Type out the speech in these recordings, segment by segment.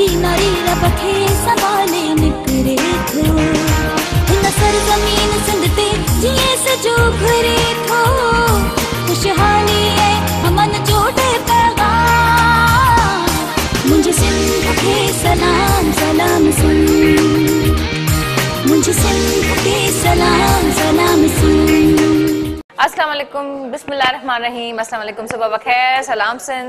आदि नारी रबखे सवाले निकरे थो। हिन सरज़मीन सिंध ते जीअं सजो घुरे थो। ख़ुशहाली ऐं अमन जो मुंहिंजे सिंध खे सलाम सलाम सुन। मुंहिंजे सिंध खे सलाम सलाम सुन। अस्सलाम वालेकुम, बिस्मिल्लाह रहमान रहीम। अस्सलाम वालेकुम, सुबह बखैर, सलाम सिंध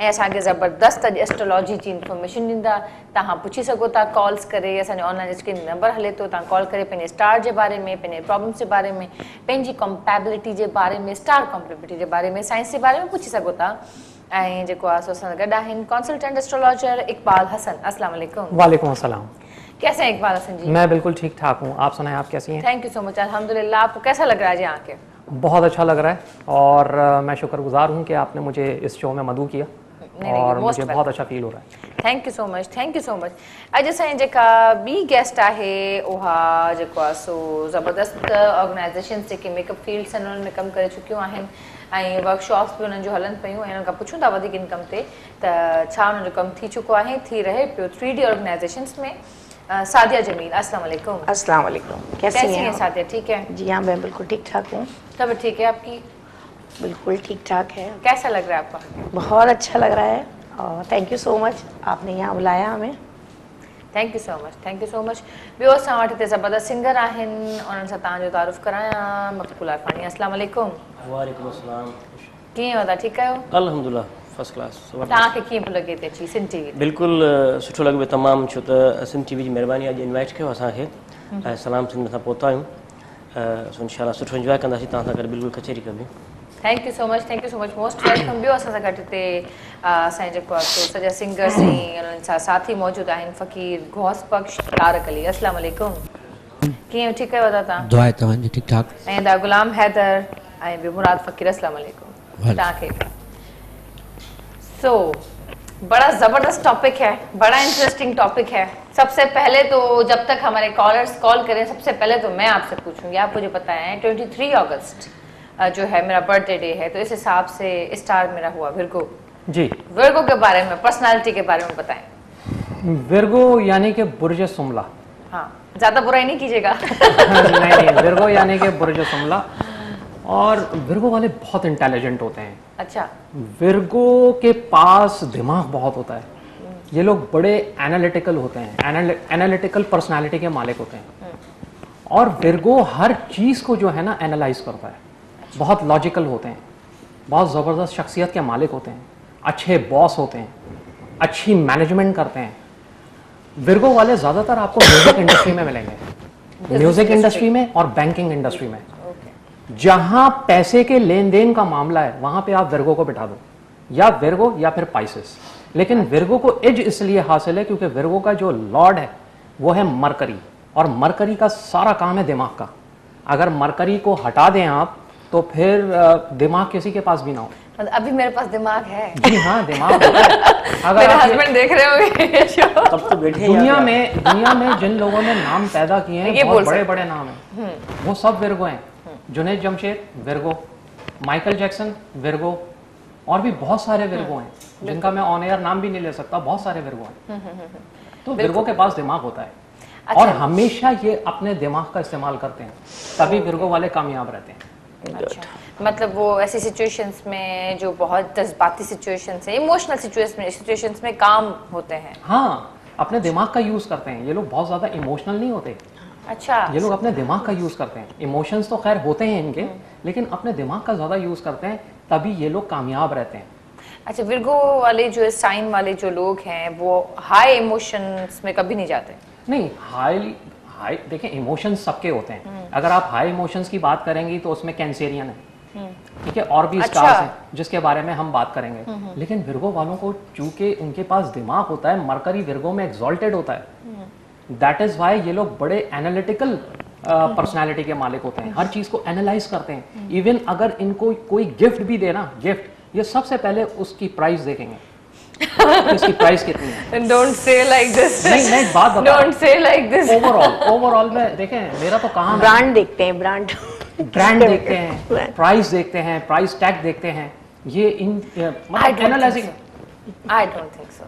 ऐं असांखे ज़बरदस्त अॼु एस्ट्रोलॉजी जी इंफॉर्मेशन ॾींदा। तव्हां पुछी सघो था कॉल्स करे असांजो ऑनलाइन स्क्रीन नंबर हले थो तव्हां कॉल करे पंहिंजे स्टार जे बारे में पंहिंजे प्रॉब्लम्स जे बारे में पंहिंजी कॉम्पेबिलिटी जे बारे में स्टार कॉम्पेबिलिटी जे बारे में साइंस जे बारे में पुछी सघो था। ऐं जेको आहे सो असां गॾु आहिनि कॉन्सल्टेंट एस्ट्रोलॉजर इकबाल हसन। अस्सलाम वालेकुम कैसे हैं इकबाल हसन जी? मैं बिल्कुल ठीक ठाक हूँ। आप सुनाएँ आप कैसी हैं? थैंक यू सो मच अल्हम्दुलिल्लाह आपको कैसा लग रहा है जी आके? बहुत अच्छा लग रहा है। और मैं शुक्रगुजार हूँ कि आपने मुझे इस शो में मदू किया नहीं, और मुझे बहुत अच्छा फील हो रहा है। Thank you so much thank you so much अॼु असांजी जेका ॿी गेस्ट आहे उहा जेको आहे सो ज़बरदस्त ऑर्गेनाइज़ेशन जेके मेकअप फील्ड्स आहिनि उन्हनि में कमु करे चुकियूं आहिनि ऐं वर्कशॉप्स बि उन्हनि जूं हलनि पियूं ऐं उन्हनि खां पुछूं था वधीक इनकम ते त छा उन्हनि जो कमु थी चुको आहे थी रहे पियो थ्री डी ऑर्गेनाइज़ेशंस में। सादिया जमील अस्सलाम वालेकुम। अस्सलाम वालेकुम कैसी कैसी हैं हैं सादिया ठीक है? जी हाँ मैं बिल्कुल ठीक ठाक हूँ। तब ठीक है आपकी? बिल्कुल ठीक ठाक है। कैसा लग रहा है आपका? बहुत अच्छा लग रहा है और थैंक यू सो मच आपने यहाँ बुलाया हमें। Thank you so much thank you so much ॿियो असां वटि हिते ज़बरदस्त सिंगर आहिनि उन्हनि सां तव्हांजो तारुफ़ करायां। मकबूल आरफानी अस्सलाम वालेकुम। वालेकुम अस्सलाम। कीअं आहियो तव्हां ठीकु आहियो अल्हम्दुलिल्लाह फ़र्स्ट क्लास तव्हांखे कीअं पियो लॻे अची सिंध टी वी बिल्कुलु सुठो लॻो पियो तमामु छो त सिंध टी वी जी महिरबानी अॼु इनवाइट कयो असांखे। ऐं सलाम सिंध में असां पहुता आहियूं सो इनशा सुठो इंजॉय कंदासीं तव्हां सां गॾु बिल्कुलु कचहरी कबी thank you so much thank you so much most welcome ॿियो असां सां गॾु हिते असांजे जेको आहे सॼा सिंगर्स ऐं उन्हनि सां साथी मौजूदु आहिनि फ़कीर घोस बख्श तारक अली। अस्सलाम वालेकुम। कीअं ठीकु आहियो दादा तव्हां दुआ आहे तव्हांजी ठीकु ठाक। ऐं दा गुलाम हैदर ऐं ॿियो मुराद फ़कीर अस्सलाम वालेकुम। वाले- तव्हांखे सो बड़ा ज़बरदस्त टॉपिक है बड़ा इंटरेस्टिंग टॉपिक है। सबसे पहले तो जब तक हमारे कॉलर्स कॉल करें सबसे पहले तो मैं आपसे पूछूँगी आप मुझे है ट्वेंटी थ्री अगस्त जो है मेरा बर्थडे डे है तो इस हिसाब से स्टार मेरा हुआ विरगो जी। विरगो के बारे में पर्सनालिटी के बारे में बताएँ। विरगो यानी कि बुर्ज सुमला हाँ ज़्यादा बुराई नहीं कीजिएगा। नहीं नहीं विरगो यानी कि बुर्ज सुमला और विरगो वाले बहुत इंटेलिजेंट होते हैं। अच्छा। विरगो के पास दिमाग बहुत होता है। ये लोग बड़े एनालिटिकल होते हैं। एनालिटिकल पर्सनालिटी के मालिक होते हैं। और विरगो हर चीज़ को जो है ना एनालाइज करता है। बहुत लॉजिकल होते हैं। बहुत ज़बरदस्त शख्सियत के मालिक होते हैं। अच्छे बॉस होते हैं। अच्छी मैनेजमेंट करते हैं। विरगो वाले ज़्यादातर आपको म्यूज़िक इंडस्ट्री में मिलेंगे। म्यूज़िक इंडस्ट्री में और बैंकिंग इंडस्ट्री में। जहाँ पैसे के लेन देन का मामला है वहाँ पे आप विरगो को बिठा दो। या विरगो या फिर पाइसिस लेकिन विरगो को एज इसलिए हासिल है क्योंकि विरगो का जो लॉर्ड है वो है मरकरी। और मरकरी का सारा काम है दिमाग का। अगर मरकरी को हटा दें आप तो फिर दिमाग किसी के पास भी ना हो। अभी मेरे पास दिमाग है। जी हाँ दिमाग है। अगर मेरे आप हस्बैंड देख रहे होंगे तब तो बैठे दुनिया में दुनिया में जिन लोगों ने नाम पैदा किए हैं बहुत बड़े बड़े नाम हैं। वो सब विरगो हैं। Junaid Jamshed Virgo Michael Jackson Virgo और भी बहुत सारे विरगो हैं जिनका मैं ऑन एयर नाम भी नहीं ले सकता बहुत सारे विरगो हैं। तो विरगो के पास दिमाग होता है। और हमेशा ये अपने दिमाग का इस्तेमाल करते हैं। तभी विरगो वाले कामयाब रहते हैं। अच्छा। मतलब वो ऐसी सिचुएशंस में जो बहुत जज्बाती सिचुएशंस है इमोशनल सिचुएशंस में काम होते हैं। हाँ अपने दिमाग का यूज़ करते हैं। ये लोग बहुत ज़्यादा इमोशनल नहीं होते। अच्छा। ये लोग अपने दिमाग का यूज़ करते हैं। इमोशंस तो खैर होते हैं इनके लेकिन अपने दिमाग का ज़्यादा यूज़ करते हैं तभी ये लोग कामयाब रहते हैं। अच्छा विरगो वाले जो साइन वाले जो लोग हैं वो हाई इमोशंस में कभी नहीं जाते? नहीं हाई हाई देखें इमोशंस सबके होते हैं। अगर आप हाई इमोशंस की बात करेंगी तो उसमें कैंसेरियन है। ठीक है? और भी अच्छा। स्टार्स हैं जिसके बारे में हम बात करेंगे। लेकिन विरगो वालों को चूँकि उनके पास दिमाग होता है मरकरी विरगो में एग्जॉल्टेड होता है। दैट इज़ वाई ये लोग बड़े एनालिटिकल पर्सनालिटी के मालिक होते हैं। हर चीज़ को एनालाइज करते हैं। इवन अगर इनको कोई गिफ्ट भी देना गिफ्ट ये सबसे पहले उसकी प्राइस देखेंगे। इसकी प्राइस कितनी है? डोंट से लाइक दिस नहीं मैं एक बात बता don't say like this overall overall में देखें मेरा तो काम है। ब्रांड देखते हैं ब्रांड ब्रांड देखते हैं प्राइस देखते हैं प्राइस टैग देखते हैं। ये इन मतलब analysing I don't think so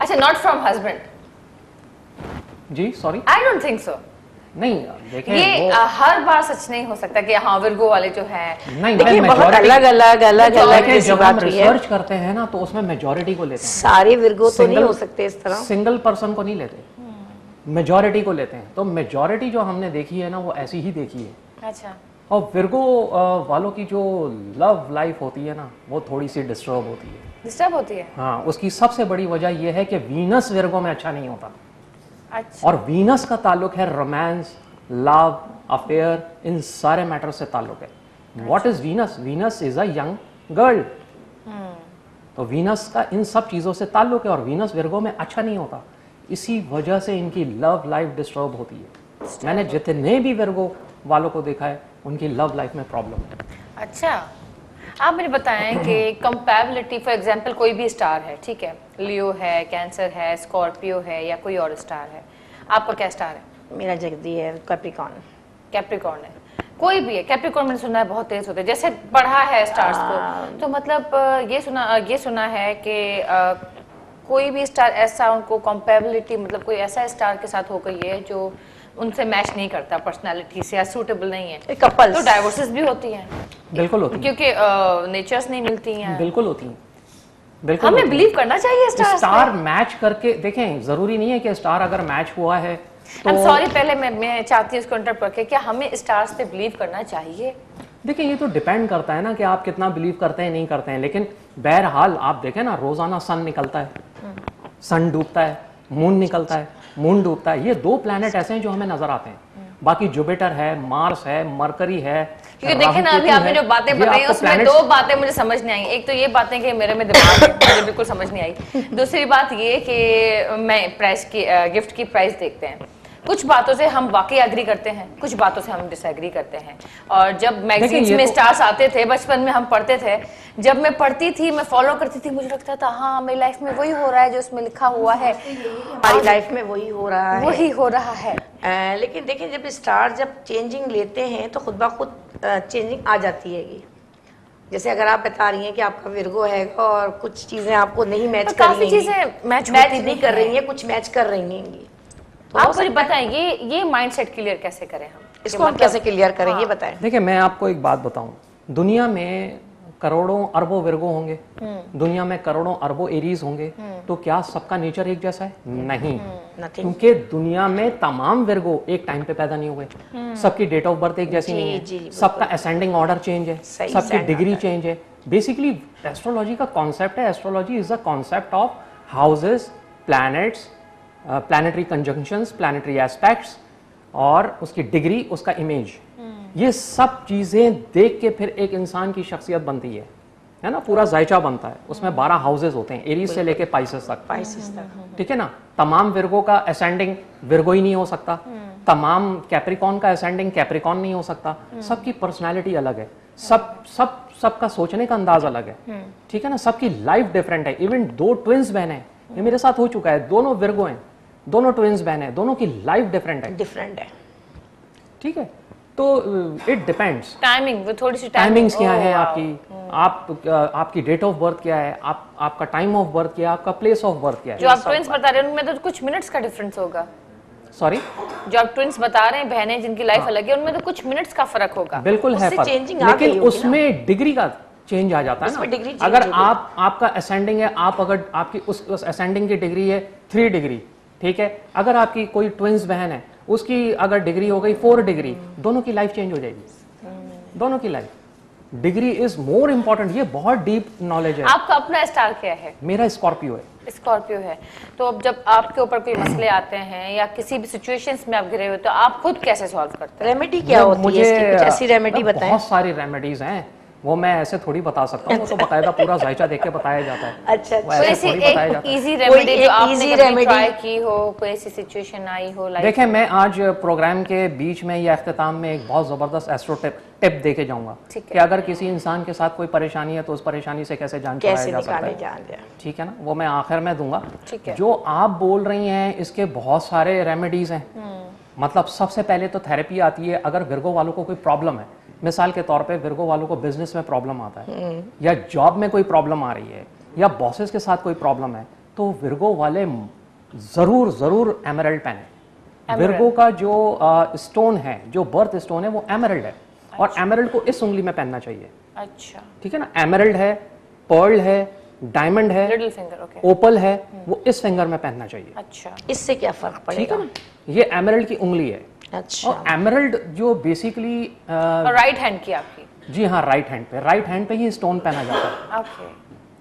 अच्छा not from husband ji sorry I don't think so नहीं देखें ये अ, हर बार सच नहीं हो सकता कि हाँ विर्गो वाले जो है। नहीं देखिए मैं बहुत अलग अलग अलग अलग जब हम रिसर्च करते हैं ना तो उसमें मेजोरिटी को लेते हैं। सारे विर्गो तो नहीं हो सकते इस तरह। सिंगल पर्सन को नहीं लेते। मेजोरिटी को लेते हैं। तो मेजोरिटी जो हमने देखी है ना वो ऐसी ही देखी है। अच्छा। और विर्गो वालों की जो लव लाइफ होती है ना वो थोड़ी सी डिस्टर्ब होती है। डिस्टर्ब होती है? हाँ उसकी सबसे बड़ी वजह यह है कि वीनस विर्गो में अच्छा नहीं होता। अच्छा। और वीनस का ताल्लुक है रोमांस लव अफेयर इन सारे मैटर से ताल्लुक है। What is Venus Venus is a young girl तो वीनस का इन सब चीज़ों से ताल्लुक है और वीनस वर्गो में अच्छा नहीं होता। इसी वजह से इनकी लव लाइफ डिस्टर्ब होती है। मैंने जितने भी वर्गो वालों को देखा है उनकी लव लाइफ में प्रॉब्लम है। अच्छा। आप मुझे बताएँ कि कंपेबिलिटी फॉर एग्जांपल कोई भी स्टार है ठीक है? लियो है कैंसर है स्कॉर्पियो है या कोई और स्टार है। आपका क्या स्टार है? मेरा जगदी है कैप्रिकॉन कैप्रिकॉर्न है। कोई भी है कैप्रिकॉर्न मैंने सुना है बहुत तेज होते हैं। जैसे पढ़ा है स्टार्स को तो मतलब ये सुना ये सुना है कि कोई भी स्टार ऐसा उनको कंपेबिलिटी मतलब कोई ऐसा स्टार के साथ हो गई है जो उनसे मैच नहीं करता पर्सनालिटी से या सूटेबल नहीं है। कपल्स तो डाइवोर्सेस भी होती हैं। बिल्कुल होती है। क्योंकि नेचर्स नहीं मिलती हैं। बिल्कुल होती है। बिल्कुल हमें बिलीव करना चाहिए स्टार्स स्टार मैच करके देखें ज़रूरी नहीं है कि स्टार अगर मैच हुआ है तो सॉरी पहले मैं मैं चाहती हूँ इसको इंटरप्ट करके क्या हमें स्टार्स पे बिलीव करना चाहिए? देखिए ये तो डिपेंड करता है ना कि आप कितना बिलीव करते हैं नहीं करते हैं। लेकिन बहरहाल आप देखें ना रोज़ाना सन निकलता है। सन डूबता है मून निकलता है। मून डूबता है। ये दो प्लैनेट ऐसे हैं जो हमें नज़र आते हैं। बाकी जुपिटर है मार्स है मरकरी है क्योंकि देखिए ना अभी आपने जो बातें बताई उसमें दो बातें मुझे समझ नहीं आई। एक तो ये बातें कि मेरे में दिमाग मुझे बिल्कुल समझ नहीं आई। दूसरी बात ये कि मैं प्राइस की गिफ्ट की प्राइस देखते हैं। कुछ बातों से हम वाकई एग्री करते हैं कुछ बातों से हम डिसएग्री करते हैं। और जब मैगजीन्स में तो- स्टार्स आते थे बचपन में हम पढ़ते थे जब मैं पढ़ती थी मैं फॉलो करती थी मुझे लगता था हाँ मेरी लाइफ में वही हो रहा है जो उसमें लिखा हुआ है। हमारी लाइफ में वही हो रहा है। वही हो रहा है। लेकिन देखिए जब स्टार जब चेंजिंग लेते हैं तो खुद ब खुद चेंजिंग आ जाती है जैसे अगर आप बता रही हैं कि आपका विरगो है और कुछ चीज़ें आपको नहीं मैच तो कर काफ़ी रही चीज़ें हैं मैच मैच नहीं कर रही हैं। हैं कुछ मैच कर रही हैं तो आप मुझे है- बताएँ ये ये माइंडसेट क्लियर कैसे करें हम? इसको हम मतलब- कैसे क्लियर करेंगे बताएँ। देखिए मैं आपको एक बात बताऊँ। दुनिया में करोड़ों अरबों विर्गो होंगे। दुनिया में करोड़ों अरबों एरीज होंगे। तो क्या सबका नेचर एक जैसा है? नहीं। क्योंकि दुनिया में तमाम विर्गो एक टाइम पे पैदा नहीं हुए। सबकी डेट ऑफ़ बर्थ एक जैसी नहीं है। सबका असेंडिंग ऑर्डर चेंज है। सबकी डिग्री चेंज है। बेसिकली एस्ट्रोलॉजी का कॉन्सेप्ट है। Astrology is a concept of houses planets planetary conjunctions planetary aspects और उसकी डिग्री उसका इमेज ये सब चीज़ें देख के फिर एक इंसान की शख्सियत बनती है। है ना? पूरा जायचा बनता है। उसमें बारह हाउसेस होते हैं एरीज से लेके पाइसेस तक। पाइसिस तक। ठीक है ना? तमाम विर्गो का असेंडिंग विर्गो ही नहीं हो सकता। तमाम कैप्रिकॉन का असेंडिंग कैप्रिकॉन नहीं हो सकता। सबकी पर्सनैलिटी अलग है। सब सब सबका सोचने का अंदाज अलग है। ठीक है ना? सबकी लाइफ डिफरेंट है। इवन दो ट्विंस बहन है। ये मेरे साथ हो चुका है। दोनों विर्गो हैं। दोनों ट्विंस बहन है दोनों की लाइफ डिफरेंट है। डिफरेंट है। ठीक है? तो इट डिपेंड्स टाइमिंग वो थोड़ी सी टाइमिंग्स क्या Oh, है आपकी? आप आपकी डेट ऑफ़ बर्थ क्या है? आप आपका टाइम ऑफ़ बर्थ क्या है? आपका प्लेस ऑफ़ बर्थ क्या है? जो आप ट्विंस बता रहे हैं उनमें तो कुछ मिनट्स का डिफरेंस होगा। सॉरी जो आप ट्विंस बता रहे हैं बहनें जिनकी लाइफ अलग है उनमें तो कुछ मिनट्स का फ़र्क होगा। बिल्कुल है फ़र्क। लेकिन उसमें डिग्री का चेंज आ जाता है ना। अगर आप आपका असेंडिंग है आप अगर आपकी उस उस असेंडिंग की डिग्री है थ्री डिग्री ठीक है? अगर आपकी कोई ट्विंस बहन है उसकी अगर डिग्री हो गई फोर डिग्री दोनों की लाइफ चेंज हो जाएगी। दोनों की life degree is more important ये बहुत डीप नॉलेज है। आपका अपना स्टार क्या है? मेरा स्कॉर्पियो है। स्कॉर्पियो है। तो अब जब आपके ऊपर कोई मसले आते हैं या किसी भी सिचुएशंस में आप गिरे हुए तो आप खुद कैसे सॉल्व करते हैं? रेमेडी क्या होती है इसकी? कुछ ऐसी रेमेडी बताएँ बहुत सारी रेमेडीज हैं। वो मैं ऐसे थोड़ी बता सकता हूँ वो तो बकायदा पूरा जायचा देख के बताया जाता है। अच्छा वो ऐसे थोड़ी बताया जाता है। इजी रेमेडी जो आपने कभी ट्राई की हो कोई ऐसी सिचुएशन आई हो लाइक देखें मैं आज प्रोग्राम के बीच में या अख्ताम में एक बहुत ज़बरदस्त एस्ट्रो टिप टिप दे के जाऊँगा कि अगर किसी इंसान के साथ कोई परेशानी है तो उस परेशानी से कैसे जान कैसे जा सकता है। ठीक है ना? वो मैं आखिर में दूँगा। ठीक है। जो आप बोल रही हैं इसके बहुत सारे रेमेडीज हैं। हम्म। मतलब सबसे पहले तो थेरेपी आती है अगर विर्गो वालों को कोई प्रॉब्लम है मिसाल के तौर पे विर्गो वालों को बिज़नेस में प्रॉब्लम आता है या जॉब में कोई प्रॉब्लम आ रही है या बॉसेस के साथ कोई प्रॉब्लम है तो विर्गो वाले ज़रूर ज़रूर एमरल्ड पहने। विर्गो का जो स्टोन है जो बर्थ स्टोन है वो एमरल्ड है। और एमरल्ड को इस उंगली में पहनना चाहिए। अच्छा। ठीक है ना? एमरल्ड है पर्ल है डायमंड है लिटिल फिंगर ओके ओपल है वो इस फिंगर में पहनना चाहिए। अच्छा। इससे क्या फ़र्क पड़ेगा ठीक है ना? ये एमरल्ड की उंगली है। अच्छा। और एमरल्ड जो बेसिकली राइट हैंड की आपकी। जी हाँ राइट हैंड पे। राइट हैंड पे ही स्टोन पहना जाता है। ओके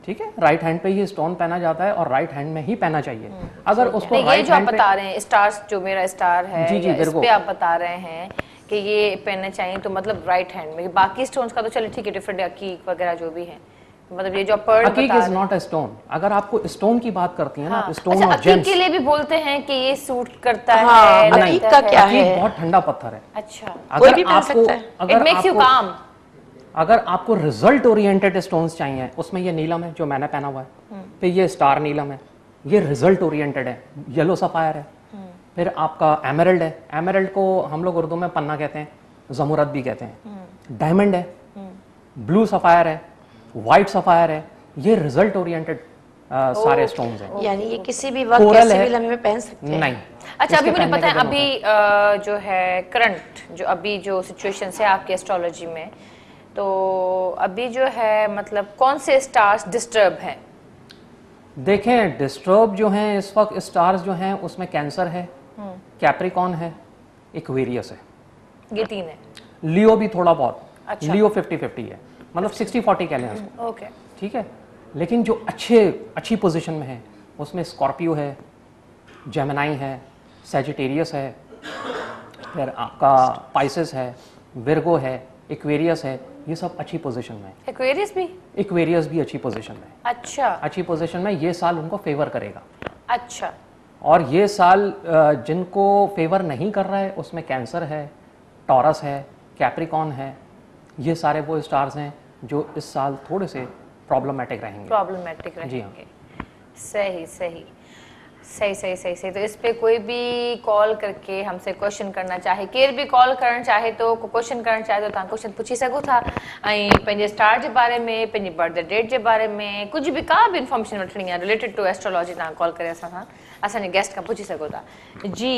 ठीक है? राइट हैंड पे ही स्टोन पहना जाता है और राइट हैंड में ही पहना चाहिए। अगर उसको ये राइट जो आप बता रहे हैं स्टार्स जो मेरा स्टार है जी, जी, इस पे आप बता रहे हैं कि ये पहनना चाहिए तो मतलब राइट हैंड में। बाकी स्टोन्स का तो चलो ठीक है डिफरेंट अकीक वगैरह जो भी है। मतलब ये जो पर्ल अकीक इज़ नॉट अ स्टोन अगर आपको स्टोन की बात करती है ना हाँ। स्टोन अच्छा और अकीक जेम्स के लिए भी बोलते हैं कि ये सूट करता हाँ, है अकीक लगता का क्या है? बहुत ठंडा पत्थर है। अच्छा। कोई अगर भी आपको सकता है। इट मेक्स यू काम अगर आपको रिज़ल्ट ओरिएंटेड स्टोन्स चाहिए उसमें ये नीलम है जो मैंने पहना हुआ है। फिर ये स्टार नीलम है। ये रिज़ल्ट ओरिएंटेड है। येलो सफायर है। फिर आपका एमरल्ड है। एमरल्ड को हम लोग उर्दू में पन्ना कहते हैं जमुरत भी कहते हैं। डायमंड है। ब्लू सफायर है। वाइट सफायर है ये रिज़ल्ट ओरिएंटेड सारे स्टोन्स हैं। यानी ये किसी भी वक्त कैसे भी लम्हे में पहन सकते हैं। नहीं अच्छा अभी मुझे पता है अभी जो है करंट जो अभी जो सिचुएशन है आपकी एस्ट्रोलॉजी में तो अभी जो है मतलब कौन से स्टार्स डिस्टर्ब हैं? देखें डिस्टर्ब जो हैं इस वक्त स्टार्स जो हैं उसमें कैंसर है कैप्रिकॉन है इक्वेरियस है। ये तीन है। लियो भी थोड़ा बहुत अच्छा। लियो 50 50 है। मतलब 60 40 कह लें उसको। ओके। ठीक है? लेकिन जो अच्छे अच्छी पोजीशन में है उसमें स्कॉर्पियो है जेमिनाई है सेजिटेरियस है फिर आपका पाइसिस है विर्गो है इक्वेरियस है ये सब अच्छी पोजीशन में है। एक्वेरियस भी? इक्वेरियस भी अच्छी पोजीशन में अच्छा। अच्छी पोजीशन में ये साल उनको फेवर करेगा। अच्छा। और ये साल जिनको फेवर नहीं कर रहा है उसमें कैंसर है टॉरस है कैप्रिकॉन है ये सारे वो स्टार्स हैं जो इस साल थोड़े से प्रॉब्लमेटिक रहेंगे। प्रॉब्लमेटिक रहेंगे जी हाँ। सही सही। सही सही सही सही। तो इस पे कोई भी कॉल करके हमसे क्वेश्चन करना चाहे केर भी कॉल करणु चाहे तो क्वेश्चन करणु चाहे तो तव्हां क्वेश्चन पुछी सघो था। ऐं पंहिंजे स्टार जे बारे में पंहिंजी बर्थ डेट जे बारे में कुझु बि का बि इंफॉर्मेशन वठणी आहे रिलेटेड टू एस्ट्रोलॉजी तव्हां कॉल करे असां सां असांजे गेस्ट खां पुछी सघो था। जी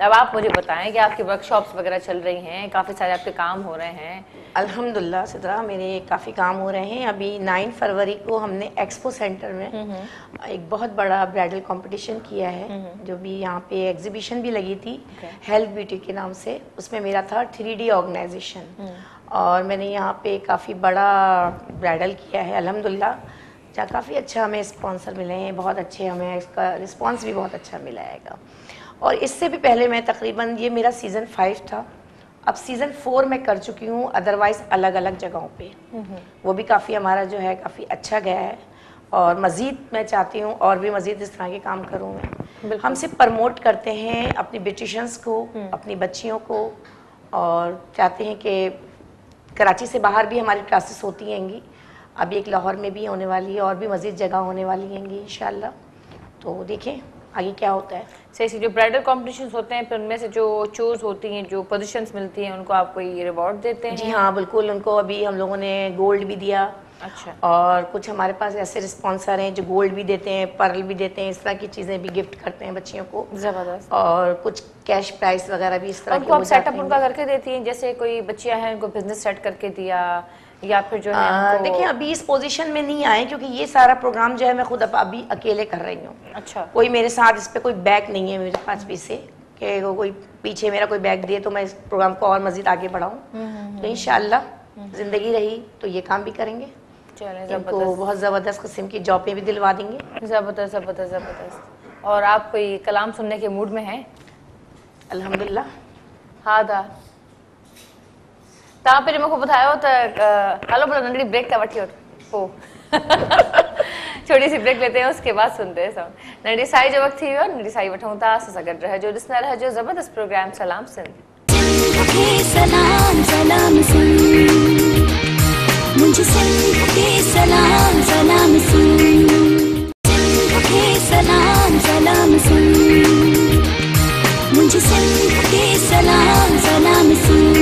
अब आप मुझे बताएँ कि आपकी वर्कशॉप्स वगैरह चल रही हैं काफ़ी सारे आपके काम हो रहे हैं। अल्हम्दुलिल्लाह सिद्रा मेरे काफ़ी काम हो रहे हैं। अभी नाइन फरवरी को हमने एक्सपो सेंटर में एक बहुत बड़ा ब्राइडल कंपटीशन किया है जो भी यहाँ पे एग्जीबिशन भी लगी थी हेल्थ ब्यूटी के नाम से। उसमें मेरा था थ्री ऑर्गेनाइजेशन और मैंने यहाँ पे काफ़ी बड़ा ब्राइडल किया है अल्हम्दुलिल्लाह। जहाँ काफ़ी अच्छा हमें स्पॉन्सर मिले हैं बहुत अच्छे हमें इसका रिस्पॉन्स भी बहुत अच्छा मिला हैगा। और इससे भी पहले मैं तकरीबन ये मेरा सीज़न फाइव था। अब सीज़न फोर में कर चुकी हूँ अदरवाइज़ अलग अलग जगहों पे। वो भी काफ़ी हमारा जो है काफ़ी अच्छा गया है। और मज़ीद मैं चाहती हूँ और भी मज़ीद इस तरह के काम करूँ मैं। हम सिर्फ़ प्रमोट करते हैं अपनी ब्रिटिशंस को अपनी बच्चियों को और चाहते हैं कि कराची से बाहर भी हमारी क्लासेस होती हैंगी। अभी एक लाहौर में भी होने वाली है और भी मज़ीद जगह होने वाली हैंगी इंशाल्लाह तो देखें आगे क्या होता है। सही से जो ब्राइडल कॉम्पिटिशन होते हैं फिर उनमें से जो चूज़ होती हैं जो पोजीशंस मिलती हैं उनको आप कोई रिवॉर्ड देते हैं। जी हाँ बिल्कुल उनको अभी हम लोगों ने गोल्ड भी दिया। अच्छा। और कुछ हमारे पास ऐसे रिस्पॉन्सर हैं जो गोल्ड भी देते हैं पर्ल भी देते हैं इस तरह की चीज़ें भी गिफ्ट करते हैं बच्चियों को। ज़बरदस्त। और कुछ कैश प्राइस वगैरह भी इस तरह के उनको आप सेटअप उनका करके देती हैं जैसे कोई बच्चियाँ हैं उनको बिज़नेस सेट करके दिया या फिर जो है देखिए अभी इस पोजीशन में नहीं आए क्योंकि ये सारा प्रोग्राम जो है मैं खुद अब अभी अकेले कर रही हूँ। अच्छा। कोई मेरे साथ इस पे कोई बैक नहीं है मेरे पास पीछे कि कोई पीछे मेरा कोई बैग दिए तो मैं इस प्रोग्राम को और मजीद आगे बढ़ाऊँ। तो इन ज़िंदगी रही तो ये काम भी करेंगे। इनको बहुत ज़बरदस्त किस्म की जॉबें भी दिलवा देंगे। ज़बरदस्त ज़बरदस्त ज़बरदस्त। और आप कोई कलाम सुनने के मूड में हैं? अल्हम्दुलिल्लाह। हाँ दा। तव्हां मूंखे ॿुधायो त हलो भला नंढड़ी ब्रेक था वठी वठो छोटी सी ब्रेक लेते हैं, उसके बाद सुनते हैं सब नंढड़ी साई जो वक़्तु थी वियो नंढड़ी साई वठूं था असां सां गॾु रहिजो ॾिसंदा रहिजो ज़बरदस्त प्रोग्राम सलाम सिंध सलाम सलाम सलाम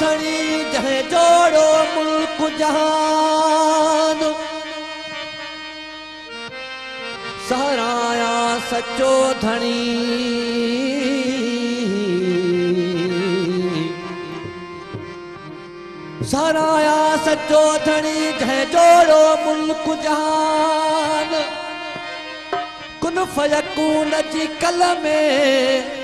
थड़ी जंहिं जोड़ो मुल्क जहान। सहराया सचो धणी सहराया सचो धणी जंहिं जोड़ो मुल्क जहान। कुन फयकून जी कल में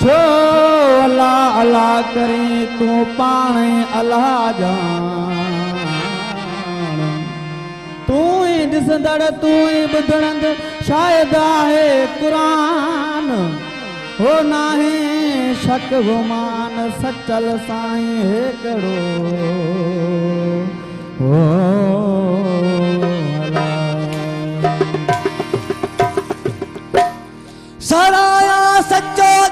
छो अलाह अलाह करे, तूं पाण अलाह ॼाण तूं ई ॾिसंदड़, तूं ई ॿुधड़ंद शायदि आहे क़ुरान। हो नाहे शक गुमान सचल साईं हिकिड़ो हो सराया सचो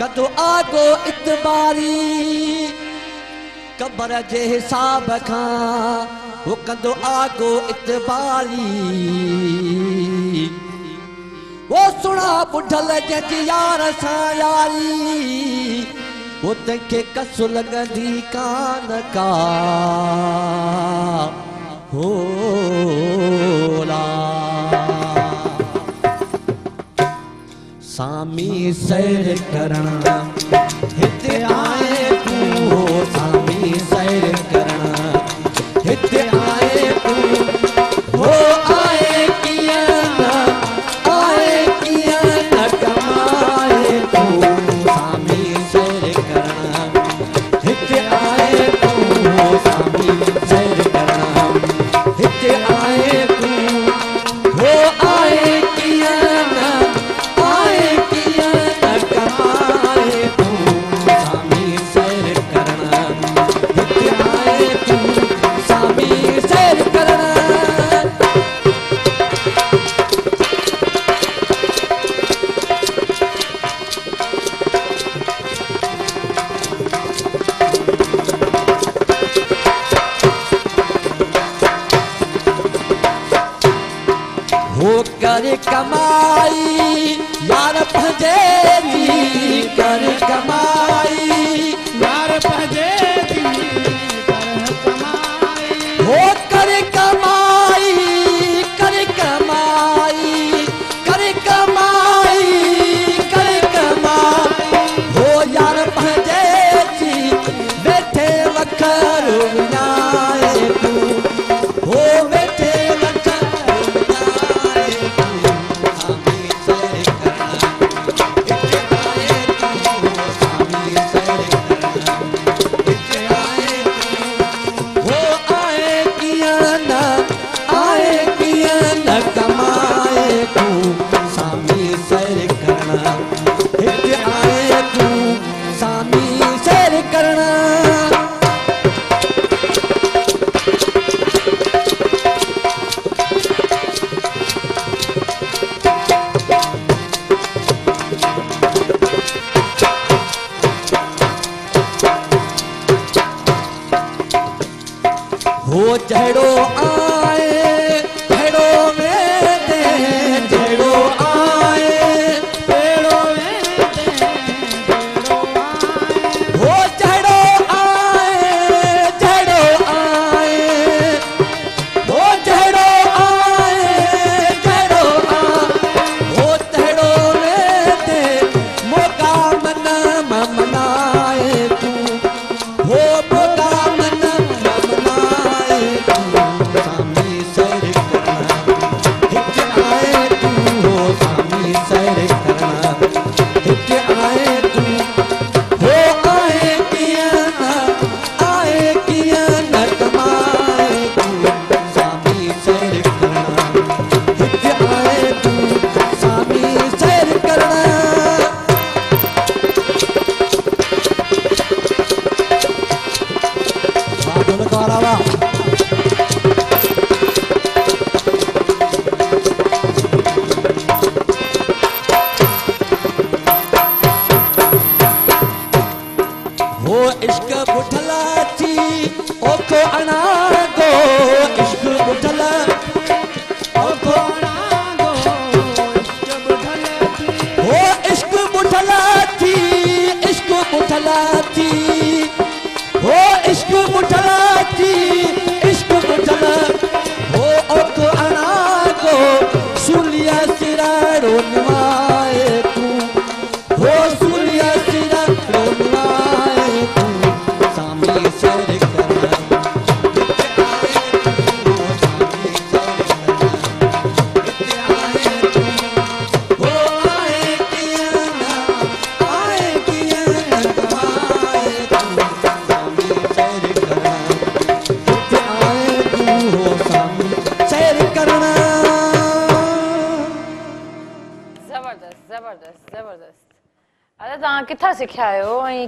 कदो आगो इतबारी कबर जे हिसाब खां वो कंदो आगो सां कस लॻंदी कान का। होला सामी सैर करण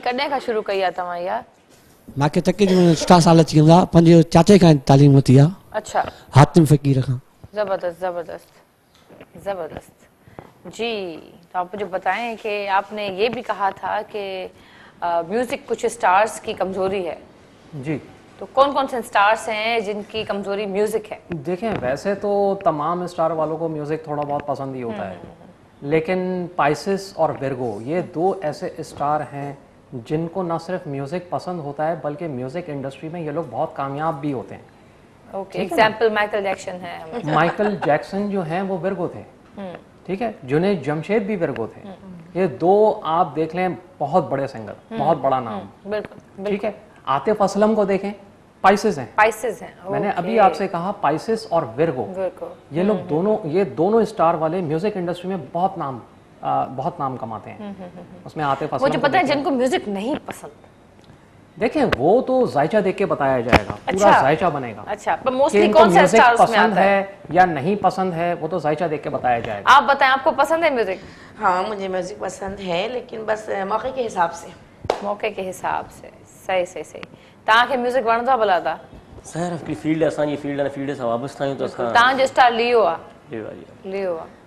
कॾहिं खां शुरू कई आहे तव्हां इहा? मूंखे तक़रीबन सुठा साल अची वेंदा पंहिंजे चाचे खां तालीम वरिती आहे। अच्छा। हातिम फ़क़ीर खां। ज़बरदस्त ज़बरदस्त ज़बरदस्त। जी तो आप मुझे बताएँ कि आपने ये भी कहा था कि म्यूज़िक कुछ स्टार्स की कमज़ोरी है। जी। तो कौन कौन से स्टार्स हैं जिनकी कमज़ोरी म्यूज़िक है? देखें वैसे तो तमाम स्टार वालों को म्यूज़िक थोड़ा बहुत पसंद ही होता है। लेकिन पाइसिस और विरगो ये दो ऐसे स्टार हैं जिनको ना सिर्फ़ म्यूज़िक पसंद होता है बल्कि म्यूज़िक इंडस्ट्री में ये लोग बहुत कामयाब भी होते हैं। ओके एग्ज़ाम्पल माइकल जैक्सन है माइकल जैक्सन जो हैं वो विरगो थे। ठीक है? जुनेद जमशेद भी विरगो थे। ये दो आप देख लें बहुत बड़े सिंगर बहुत बड़ा नाम। ठीक है? आतिफ असलम को देखें पाइसिस हैं। पाइसेस हैं मैंने अभी आपसे कहा पाइसिस और विरगो ये लोग दोनों ये दोनों स्टार वाले म्यूज़िक इंडस्ट्री में बहुत नाम आ, बहुत नाम कमाते हैं। उसमें आतिफ असलम मुझे पता है जिनको म्यूज़िक नहीं पसंद। देखें वो तो जायचा देख के बताया जाएगा। अच्छा, पूरा। जायचा बनेगा। अच्छा पर मोस्टली कौन सा म्यूज़िक स्टार उसमें पसंद आता है? है या नहीं पसंद है वो तो जायचा देख के बताया जाएगा। आप बताएँ आपको पसंद है म्यूज़िक हाँ मुझे म्यूज़िक पसंद है लेकिन बस मौके के हिसाब से। मौके के हिसाब से। सही सही सही। तव्हांखे म्यूज़िक वणंदो आहे भला तव्हां ज़ाहिर हिकिड़ी फ़ील्ड आहे असांजी फ़ील्ड आहे फ़ील्ड सां वाबस्तु आहियूं त असां तव्हांजो स्टार लियो आहे जी जी लियो आहे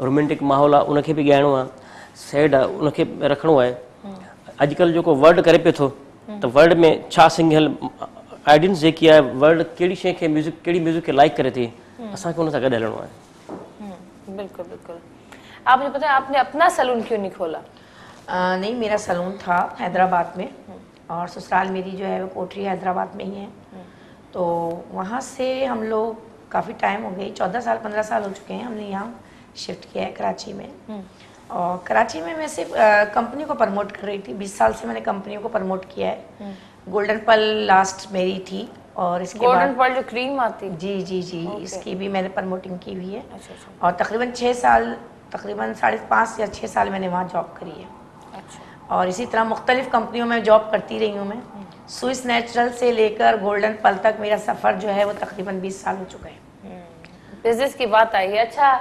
रोमेंटिक माहौल आहे उनखे बि ॻाइणो आहे सैड आहे उनखे बि रखिणो आहे। अॼुकल्ह जेको वर्ड करे पियो थो त वर्ड में छा सिंगियल आइडियंस जेकी आहे वर्ड कहिड़ी शइ खे म्यूज़िक कहिड़ी म्यूज़िक खे लाइक करे थी असांखे उन सां गॾु हलणो आहे। हम्म, बिल्कुल बिल्कुल। आप मुझे पता है आपने अपना सलून क्यों नहीं खोला? अ, नहीं मेरा सलून था हैदराबाद में और ससुराल मेरी जो है वो कोठरी हैदराबाद में ही है। तो वहाँ से हम लोग काफ़ी टाइम हो गई चौदह साल पंद्रह साल हो चुके हैं हमने यहाँ। शिफ्ट किया है कराची में। और कराची में मैं सिर्फ़ कंपनी को प्रमोट कर रही थी। बीस साल से मैंने कंपनियों को प्रमोट किया है। गोल्डन पल लास्ट मेरी थी और इसके गोल्डन पर्ल जो क्रीम आती जी जी जी इसकी भी मैंने प्रमोटिंग की हुई है। अच्छा अच्छा। और तकरीबन छः साल तकरीबन साढ़े पाँच या छः साल मैंने वहाँ जॉब करी है। अच्छा। और इसी तरह मुख्तलिफ़ कंपनियों में जॉब करती रही हूँ मैं। स्विस नेचुरल से लेकर गोल्डन पल तक मेरा सफ़र जो है वो तकरीबन 20 साल हो चुका है। बिज़नेस की बात आई है। अच्छा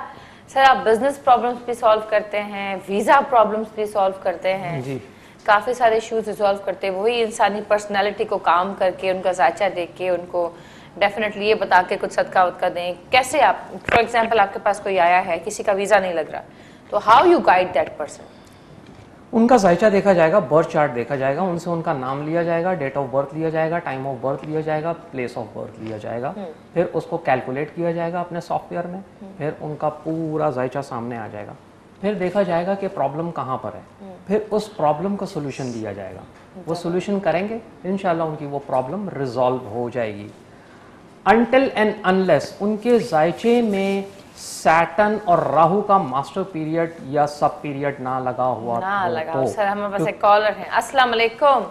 सर आप बिज़नेस प्रॉब्लम्स भी सॉल्व करते हैं वीज़ा प्रॉब्लम्स भी सॉल्व करते हैं। जी। काफ़ी सारे इश्यूज़ रिजॉल्व करते हैं। वही इंसानी पर्सनैलिटी को काम करके उनका जायचा देख के उनको डेफिनेटली ये बता के कुछ सदका वदका दें। कैसे आप फॉर एग्ज़ाम्पल आपके पास कोई आया है किसी का वीज़ा नहीं लग रहा तो how you guide that person उनका जायचा देखा जाएगा बर्थ चार्ट देखा जाएगा उनसे उनका नाम लिया जाएगा डेट ऑफ़ बर्थ लिया जाएगा टाइम ऑफ़ बर्थ लिया जाएगा प्लेस ऑफ़ बर्थ लिया जाएगा। फिर उसको कैलकुलेट किया जाएगा अपने सॉफ्टवेयर में फिर उनका पूरा जायचा सामने आ जाएगा। फिर देखा जाएगा कि प्रॉब्लम कहाँ पर है। फिर उस प्रॉब्लम का सोल्यूशन दिया जाएगा। वो सोल्यूशन करेंगे इनशाला उनकी वो प्रॉब्लम रिजॉल्व हो जाएगी। अनटिल एंड अनलेस उनके जायचे में सैटन और राहु का मास्टर पीरियड या सब पीरियड ना लगा हुआ ना लगा तो। सर हमारे पास एक कॉलर है। अस्सलाम वालेकुम।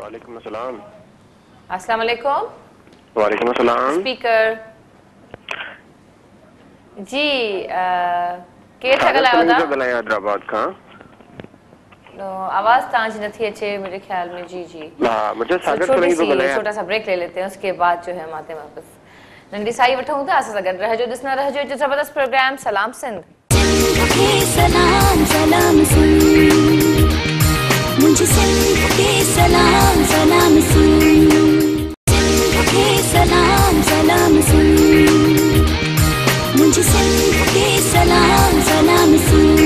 वालेकुम अस्सलाम। अस्सलाम वालेकुम। वालेकुम अस्सलाम। स्पीकर जी केरु था सागर था हैदराबाद खां तो आवाज़ तव्हांजी नथी अचे मेरे ख्याल में जी जी। हा तो सी छोटा सा ब्रेक ले लेते हैं उसके बाद जो है माते वापस। नंढी साई वठूं था जो ज़बरदस्त प्रोग्राम, सलाम सिंध। सलाम सलाम सिंध। सलाम सलाम सिंध।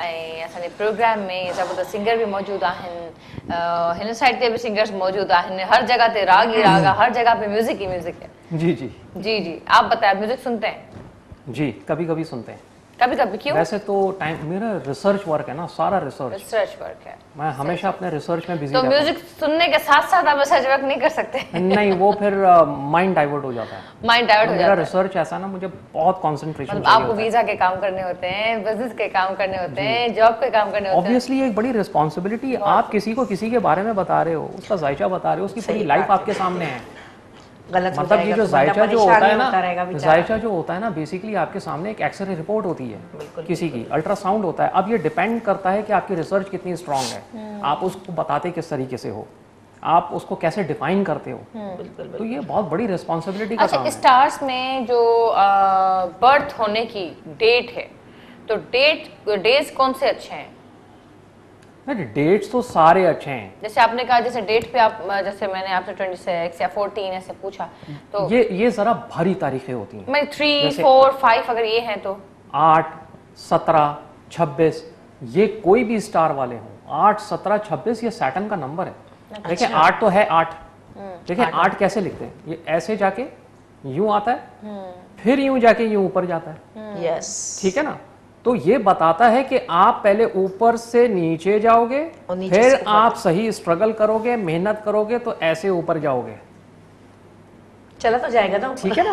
ऐं असांजे प्रोग्राम में ज़बरदस्त सिंगर बि मौजूदु आहिनि हिन साइड ते बि सिंगर्स मौजूदु आहिनि हर जगह ते राग ही राग हर जगह पे म्यूज़िक ही म्यूज़िक है। जी जी। जी जी। आप बताएँ म्यूज़िक सुनते हैं? जी कभी कभी सुनते हैं। कभी कभी क्यों? वैसे तो टाइम मेरा रिसर्च वर्क है ना सारा रिसर्च रिसर्च वर्क है। मैं हमेशा अपने रिसर्च में बिज़ी तो म्यूज़िक सुनने के साथ साथ आप रिसर्च वर्क नहीं कर सकते। नहीं वो फिर माइंड डाइवर्ट हो जाता है। माइंड डाइवर्ट हो जाता है। रिसर्च ऐसा ना मुझे बहुत कंसंट्रेशन मतलब आपको वीज़ा के काम करने होते हैं बिज़नेस के काम करने होते हैं जॉब के काम करने होते हैं। ऑब्वियसली एक बड़ी रिस्पॉन्सिबिलिटी आप किसी को किसी के बारे में बता रहे हो उसका जायचा बता रहे हो उसकी पूरी लाइफ आपके सामने है। गलत मतलब ये जो जायचा जो होता है होता ना जायचा जो होता है ना बेसिकली आपके सामने एक एक्सरे रिपोर्ट होती है किसी की अल्ट्रासाउंड होता है। अब ये डिपेंड करता है कि आपकी रिसर्च कितनी स्ट्रांग है। आप उसको बताते किस तरीके से हो। आप उसको कैसे डिफाइन करते हो। तो ये बहुत बड़ी रिस्पॉन्सिबिलिटी काम अच्छा स्टार्स में जो बर्थ होने की डेट है तो डेट डेज़ कौन से अच्छे हैं? डेट्स तो सारे अच्छे हैं। जैसे आपने कहा जैसे डेट पे आप जैसे मैंने आपसे या फोर्टीन ऐसे पूछा तो ये ये जरा भारी तारीखें होती हैं। मैं थ्री फोर फाइव अगर ये हैं तो। आठ सत्रह छब्बीस ये कोई भी स्टार वाले हों आठ सत्रह छब्बीस ये सैटन का नंबर है। अच्छा। देखिए आठ तो है आठ। देखिए आठ। कैसे लिखते हैं? ये ऐसे जाके यूँ आता है फिर यूँ जाके यूँ ऊपर जाता है। यस ठीक है ना? तो ये बताता है कि आप पहले ऊपर से नीचे जाओगे और नीचे फिर से आप सही स्ट्रगल करोगे मेहनत करोगे तो ऐसे ऊपर जाओगे। चला तो जाएगा ना ठीक है ना?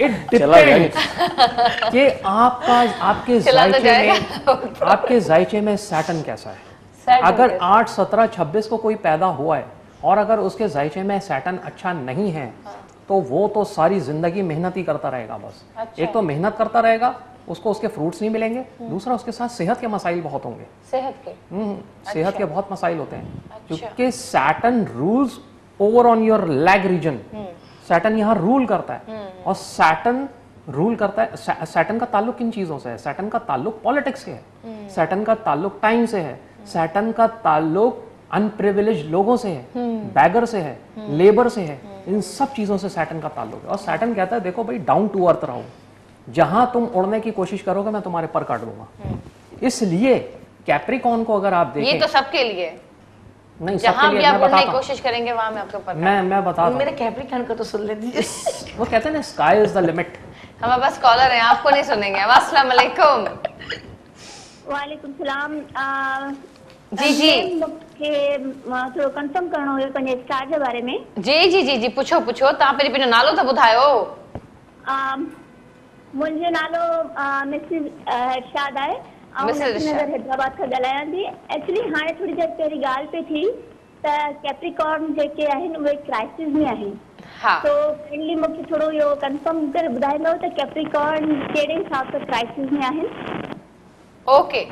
इट डिपेंड्स कि आपका आपके तो जायचे में आपके जायचे में सैटन कैसा है? अगर आठ सत्रह छब्बीस को कोई पैदा हुआ है और अगर उसके जायचे में सैटन अच्छा नहीं है। तो वो तो सारी ज़िंदगी मेहनत ही करता रहेगा बस। अच्छा। एक तो मेहनत करता रहेगा उसको उसके फ्रूट्स नहीं मिलेंगे। दूसरा उसके साथ सेहत के मसाइल बहुत होंगे। सेहत के? हम्म, सेहत के बहुत मसाइल होते हैं। अच्छा। क्योंकि Saturn rules over on your leg region Saturn यहाँ रूल करता है। और सैटन रूल करता है। सैटन का ताल्लुक किन चीज़ों से है? सैटन का ताल्लुक पॉलिटिक्स से है। सैटन का ताल्लुक टाइम से है। सैटन का ताल्लुक अनप्रिविलेज लोगों से है। बैगर से है। लेबर से है। इन सब चीज़ों से सैटन का ताल्लुक है। और सैटन कहता है देखो भाई डाउन टू अर्थ रहो। जहाँ तुम उड़ने की कोशिश करोगे मैं तुम्हारे पर काट दूँगा। इसलिए कैप्रिकॉन को अगर आप देखें ये तो सबके लिए। नहीं जहाँ सबके भी लिए आप मैं उड़ने की बताता हूँ। कोशिश करेंगे वहाँ मैं आपको पता मैं मैं बताता मेरे कैप्रिकॉन को तो सुन ले दीजिए वो कहते हैं ना स्काई इज़ द लिमिट हमारे पास कॉलर है आपको नहीं सुनेंगे। अस्सलाम वालेकुम। वालेकुम सलाम। जी, जी। मूंखे थोरो कंफर्म करिणो हुयो पंहिंजे स्टार जे बारे में? जी जी जी जी पुछो पुछो। तव्हां पहिरीं पंहिंजो नालो त ॿुधायो आ, मुंहिंजो नालो मिसिस इरशाद आहे ऐं नगर हैदराबाद खां ॻाल्हायां थी एक्चुअली हाणे थोरी देरि पहिरीं ॻाल्हि पई थी त कैप्रिकॉर्न जेके आहिनि उहे क्राइसिस में आहिनि। हा। तो काइंडली मूंखे थोरो इहो कंफर्म करे ॿुधाईंदव त कैप्रिकॉर्न कहिड़े हिसाब सां क्राइसिस में आहिनि। Okay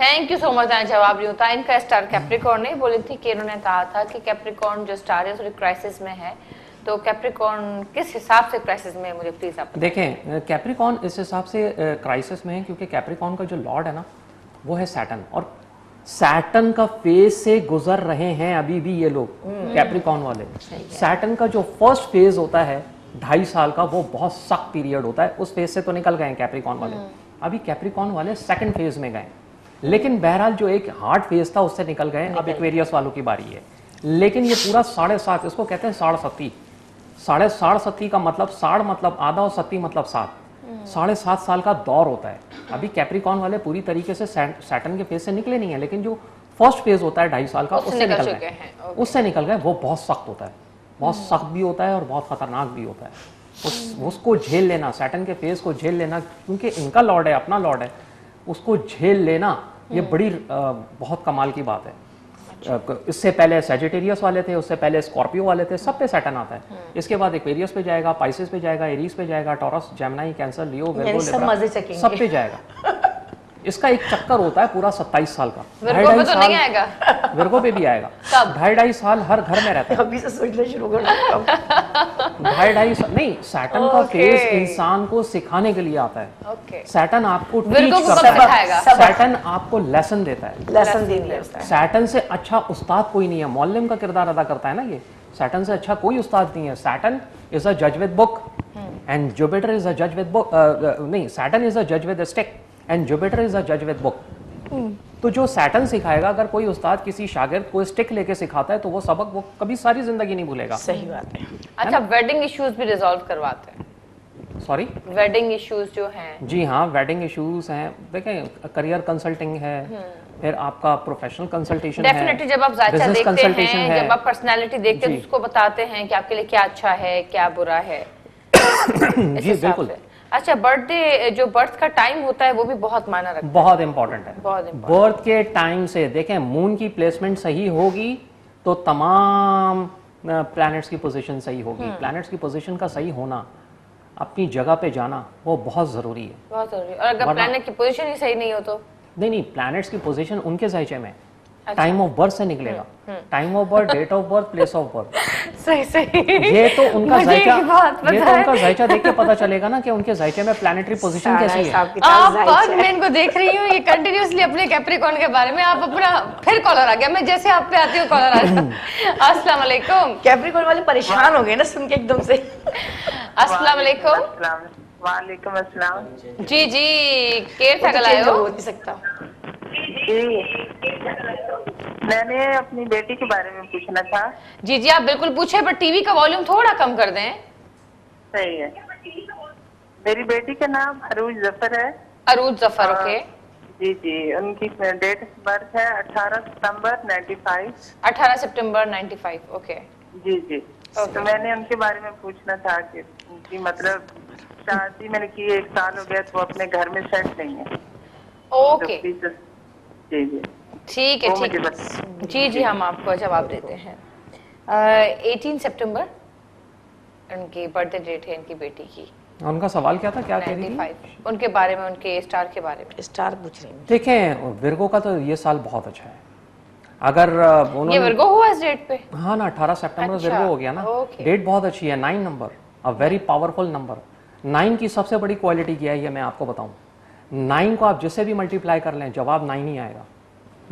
thank you so much तव्हां जवाब ॾियो था इनका स्टार कैप्रिकॉर्न नहीं बोली थी कि उन्होंने कहा था कि कैप्रिकॉर्न जो स्टार है थोड़ी क्राइसिस में है। तो कैप्रिकॉर्न किस हिसाब से क्राइसिस में मुझे प्लीज़ आप देखें कैप्रिकॉन इस हिसाब से क्राइसिस में है क्योंकि कैप्रिकॉन का जो लॉर्ड है ना वो है सैटन और सैटन का फ़ेज़ से गुजर रहे हैं अभी भी ये लोग कैप्रिकॉन वाले। सैटन का जो फ़र्स्ट फ़ेज़ होता है ढाई साल का वो बहुत सख्त पीरियड होता है। उस फ़ेज़ से तो निकल गए हैं कैप्रिकॉन वाले। अभी कैप्रिकॉन वाले सेकंड फ़ेज़ में गए। लेकिन बहरहाल जो एक हार्ड फ़ेज़ था उससे निकल गए अब एक्वेरियस वालों की बारी है। लेकिन ये पूरा साढ़े सात इसको कहते हैं साढ़े सत्ती साढ़े साढ़ सत्ती का मतलब साढ़ मतलब आधा और सत्ती मतलब सात। साढ़े सात साल का दौर होता है। अभी कैप्रिकॉन वाले पूरी तरीके से सैटन के फ़ेज़ से निकले नहीं है लेकिन जो फ़र्स्ट फ़ेज़ होता है ढाई साल का उससे निकल गए। उससे निकल गए वो बहुत सख्त होता है। बहुत सख्त भी होता है और बहुत खतरनाक भी होता है। उस उसको झेल लेना सैटन के फ़ेज़ को झेल लेना क्योंकि इनका लॉर्ड है अपना लॉर्ड है उसको झेल लेना ये बड़ी अ, बहुत कमाल की बात है। इससे पहले सेजिटेरियस वाले थे उससे पहले स्कॉर्पियो वाले थे सब पे सैटन आता है। इसके बाद एक्वेरियस पे जाएगा पाइसिस पे जाएगा एरीज पे जाएगा टॉरस जेमनाई कैंसर लियो। सब पे जाएगा। इसका एक चक्कर होता है पूरा 27 साल का। ढाई ढाई तो नहीं साल- आएगा। विर्गो पे भी आएगा। ढाई ढाई साल हर घर में रहता है। अभी से सोचना शुरू कर ढाई ढाई साल नहीं सैटन का. फ़ेज़ इंसान को सिखाने के लिए आता है। सैटन आपको टीच करता है। सैटन आपको लेसन देता है। लेसन दे दिया सैटन से अच्छा उस्ताद कोई नहीं है। मौलम का किरदार अदा करता है ना ये। सैटन से अच्छा कोई उस्ताद नहीं है। सैटन इज़ अ जज with book and Jupiter is a जज विद बुक नहीं सैटन इज़ अ जज with stick and Jupiter is a जज विद बुक तो जो सैटन सिखाएगा अगर कोई उस्ताद किसी शागिर्द को स्टिक लेके सिखाता है तो वो सबक वो कभी सारी ज़िंदगी नहीं भूलेगा। सही बात है। अच्छा वेडिंग इश्यूज़ भी रिजॉल्व करवाते हैं। सॉरी वेडिंग इश्यूज़ जो हैं। जी हाँ वेडिंग इश्यूज़ हैं। देखें करियर कंसल्टिंग है फिर आपका प्रोफेशनल कंसल्टेशन डेफिनेटली जब आप जायचा देखते हैं है। जब आप पर्सनालिटी देखते हैं तो उसको बताते हैं कि आपके लिए क्या अच्छा है क्या बुरा है। जी बिल्कुल। अच्छा बर्थडे जो बर्थ का टाइम होता है वो भी बहुत मायना रखता बहुत इंपॉर्टेंट है। बहुत बर्थ के टाइम से देखें मून की प्लेसमेंट सही होगी तो तमाम प्लैनेट्स की पोजीशन सही होगी। हम्म। प्लैनेट्स की पोजीशन का सही होना अपनी जगह पे जाना वो बहुत ज़रूरी है। बहुत ज़रूरी और अगर प्लानट की पोजीशन ही सही नहीं हो तो? नहीं नहीं प्लैनेट्स की पोजीशन उनके जायचे में। टाइम ऑफ़ बर्थ से निकलेगा। Time of birth date of birth place of birth सही सही। ये तो उनका जायचा बात ये तो उनका जायचा देख के पता चलेगा ना कि उनके जायचे में प्लानिटरी पोजीशन कैसी है। आप और मैं इनको देख रही हूँ ये कंटिन्यूअसली अपने कैप्रिकॉन के बारे में आप अपना फिर कॉलर आ गया। मैं जैसे आप पे आती हूँ कॉलर आ गया। अस्सलाम वालेकुम। कैप्रिकॉन वाले परेशान हो गए ना सुन के एकदम से। अस्सलाम वालेकुम। वालेकुम अस्सलाम। जी जी। केर था गलायो हो? नहीं सकता। जी। मैंने अपनी बेटी के बारे में पूछना था। जी जी आप बिल्कुल पूछे पर टीवी का वॉल्यूम थोड़ा कम कर दें। सही है। मेरी बेटी का नाम अरूज ज़फ़र है। अरूज ज़फ़र ओके जी जी उनकी डेट ऑफ़ बर्थ है 18 सितंबर 95 18 सितंबर 95 ओके जी जी। तो मैंने उनके बारे में पूछना था कि उनकी मतलब शादी मैंने की एक साल हो गया तो वो अपने घर में सेट नहीं है। ओके तो please, जी जी ठीक है ठीक है। जी जी हम आपको जवाब देते हैं। एटीन सितंबर उनकी बर्थडे डेट है इनकी बेटी की। उनका सवाल क्या था? क्या कह रही थी? उनके बारे में उनके स्टार के बारे में। स्टार पूछ रही हूँ। देखें विरगो का तो ये साल बहुत अच्छा है। अगर अ, ये उन्होंने वर्गो हुआ इस डेट पे? हाँ ना 18 सितंबर अच्छा, विरगो हो गया ना। डेट बहुत अच्छी है nine number a very powerful number nine की सबसे बड़ी क्वालिटी क्या है ये मैं आपको बताऊँ। नाइन को आप जिससे भी मल्टीप्लाई कर लें जवाब नाइन ही आएगा।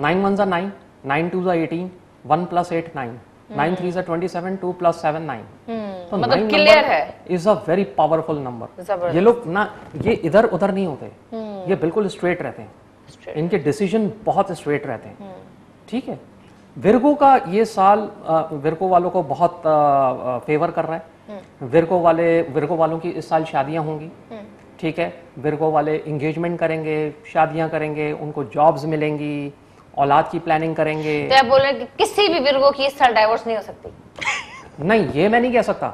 नाइन वन ज़ा नाइन नाइन टू ज़ा eighteen one plus eight nine nine three ज़ा twenty seven two plus seven nine तो मतलब clear number है। a very powerful number. ज़बरदस्त। ये लोग ना ये इधर उधर नहीं होते। ये बिल्कुल स्ट्रेट रहते हैं। Straight। इनके डिसीज़न बहुत स्ट्रेट रहते हैं। ठीक है? विरगो का ये साल अ, विरगो वालों को बहुत फेवर कर रहा है। विरगो वाले विरगो वालों की इस साल शादियाँ होंगी। ठीक है विरगो वाले इंगेजमेंट करेंगे शादियाँ करेंगे उनको जॉब्स मिलेंगी औलाद की प्लानिंग करेंगे। तो आप बोल रहे कि किसी भी विर्गो की इस साल डाइवोर्स नहीं हो सकती? नहीं ये मैं नहीं कह सकता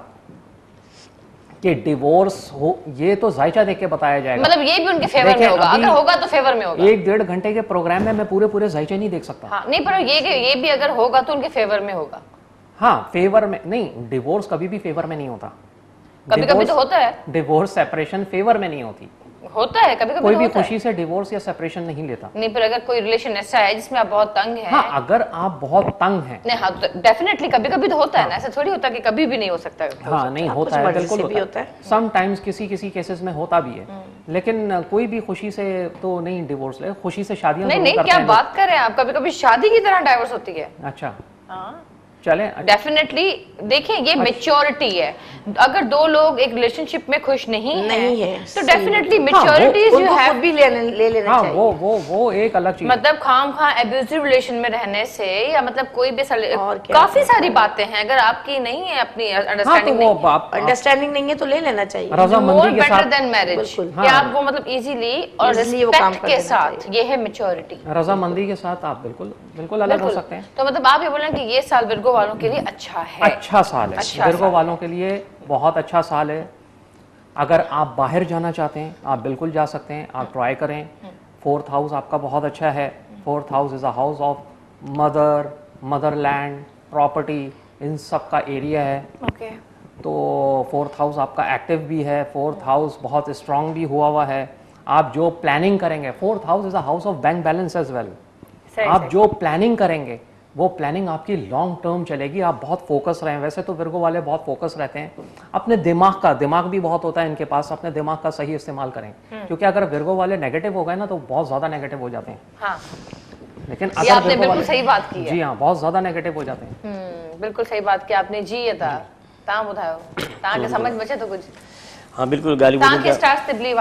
कि डिवोर्स हो ये तो जायचा देख के बताया जाएगा। मतलब ये भी उनके फेवर में होगा अगर होगा तो फेवर में होगा। एक डेढ़ घंटे के प्रोग्राम में मैं पूरे पूरे जायचे नहीं देख सकता। हाँ नहीं पर ये ये भी अगर होगा तो उनके फेवर में होगा। हाँ फेवर में नहीं डिवोर्स कभी भी फेवर में नहीं होता। कभी कभी तो होता है। डिवोर्स सेपरेशन फेवर में नहीं होती। होता है कभी कभी कोई तो भी खुशी से डिवोर्स या सेपरेशन नहीं लेता। नहीं पर अगर कोई रिलेशन ऐसा है जिसमें आप बहुत तंग है। हाँ अगर आप बहुत तंग हैं। नहीं हाँ डेफिनेटली कभी कभी तो होता है ना। ऐसा थोड़ी होता कि कभी भी नहीं हो सकता। हाँ नहीं होता है बिल्कुल होता होता है। समटाइम्स किसी किसी केसेस में होता भी है। लेकिन कोई भी खुशी से तो नहीं डिवोर्स ले। खुशी से शादियाँ नहीं नहीं क्या बात कर रहे हैं आप? कभी कभी शादी की तरह डाइवोर्स होती है। अच्छा। हाँ। चले अच्छा, डेफिनेटली देखिए ये मेच्योरिटी है। अगर दो लोग एक रिलेशनशिप में खुश नहीं नहीं है, तो डेफिनेटली हाँ, मेच्योरिटी यू उनको हैव भी ले ले लेना हाँ चाहिए। वो वो वो एक अलग चीज़ मतलब खाम खा एब्यूजिव रिलेशन में रहने से या मतलब कोई भी साल- काफ़ी सारी बातें हैं अगर आपकी नहीं है अपनी हाँ तो अंडरस्टैंडिंग नहीं अंडरस्टैंडिंग है तो ले लेना चाहिए। मोर बेटर देन मैरिज कि हाँ। आप वो मतलब इजीली और Easily वो काम रिस्पेक्ट के साथ ये है मेच्योरिटी रजामंदी के साथ आप बिल्कुल बिल्कुल अलग हो सकते हैं। तो मतलब आप ये बोल रहे हैं कि ये साल विर्गो वालों के लिए अच्छा है। अच्छा साल है। अच्छा विर्गो वालों के लिए बहुत अच्छा साल है। अगर आप बाहर जाना चाहते हैं आप बिल्कुल जा सकते हैं आप ट्राई करें। फोर्थ हाउस आपका बहुत अच्छा है। Fourth house is a house of mother motherland property इन सब का एरिया है। ओके तो फोर्थ हाउस आपका एक्टिव भी है। फोर्थ हाउस बहुत स्ट्रांग भी हुआ हुआ है। आप जो प्लानिंग करेंगे fourth house is a house of bank balance as well आप जो प्लानिंग करेंगे वो प्लानिंग आपकी लॉन्ग टर्म चलेगी आप बहुत फोकस रहें वैसे तो विर्गो वाले बहुत फोकस रहते हैं। अपने दिमाग का दिमाग भी बहुत होता है इनके पास अपने दिमाग का सही इस्तेमाल करें। क्योंकि अगर विर्गो वाले नेगेटिव हो गए ना तो बहुत ज़्यादा नेगेटिव हो जाते हैं। हाँ। लेकिन अगर आपने बिल्कुल सही बात की है। जी हाँ बहुत ज़्यादा नेगेटिव हो जाते हैं। हम्म, बिल्कुल सही बात की आपने। जी ये था। तव्हां ॿुधायो तव्हांखे सम्झ में अचे थो कुझु हाँ बिल्कुलु तव्हांखे ॿुधनि स्टार्स ते बिलीव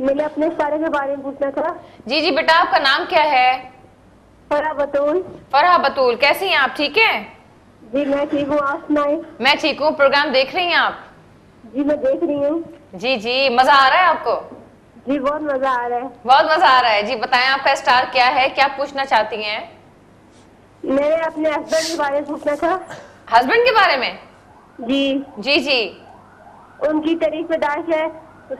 मैंने अपने सारे के बारे में पूछना था। जी जी बेटा आपका नाम क्या है? फरा बतूल। फरहा बतूल कैसी हैं आप? ठीक हैं? जी मैं ठीक हूँ। आप सुनाए। मैं ठीक हूँ। प्रोग्राम देख रही हैं आप? जी मैं देख रही हूँ। जी जी मज़ा आ रहा है आपको? जी बहुत मज़ा आ रहा है। बहुत मज़ा आ रहा है। जी बताएँ आपका स्टार क्या है? क्या पूछना चाहती हैं? मैंने अपने हस्बैंड के बारे में पूछना था। हस्बैंड के बारे में? जी। जी जी। उनकी तारीख पैदाइश है।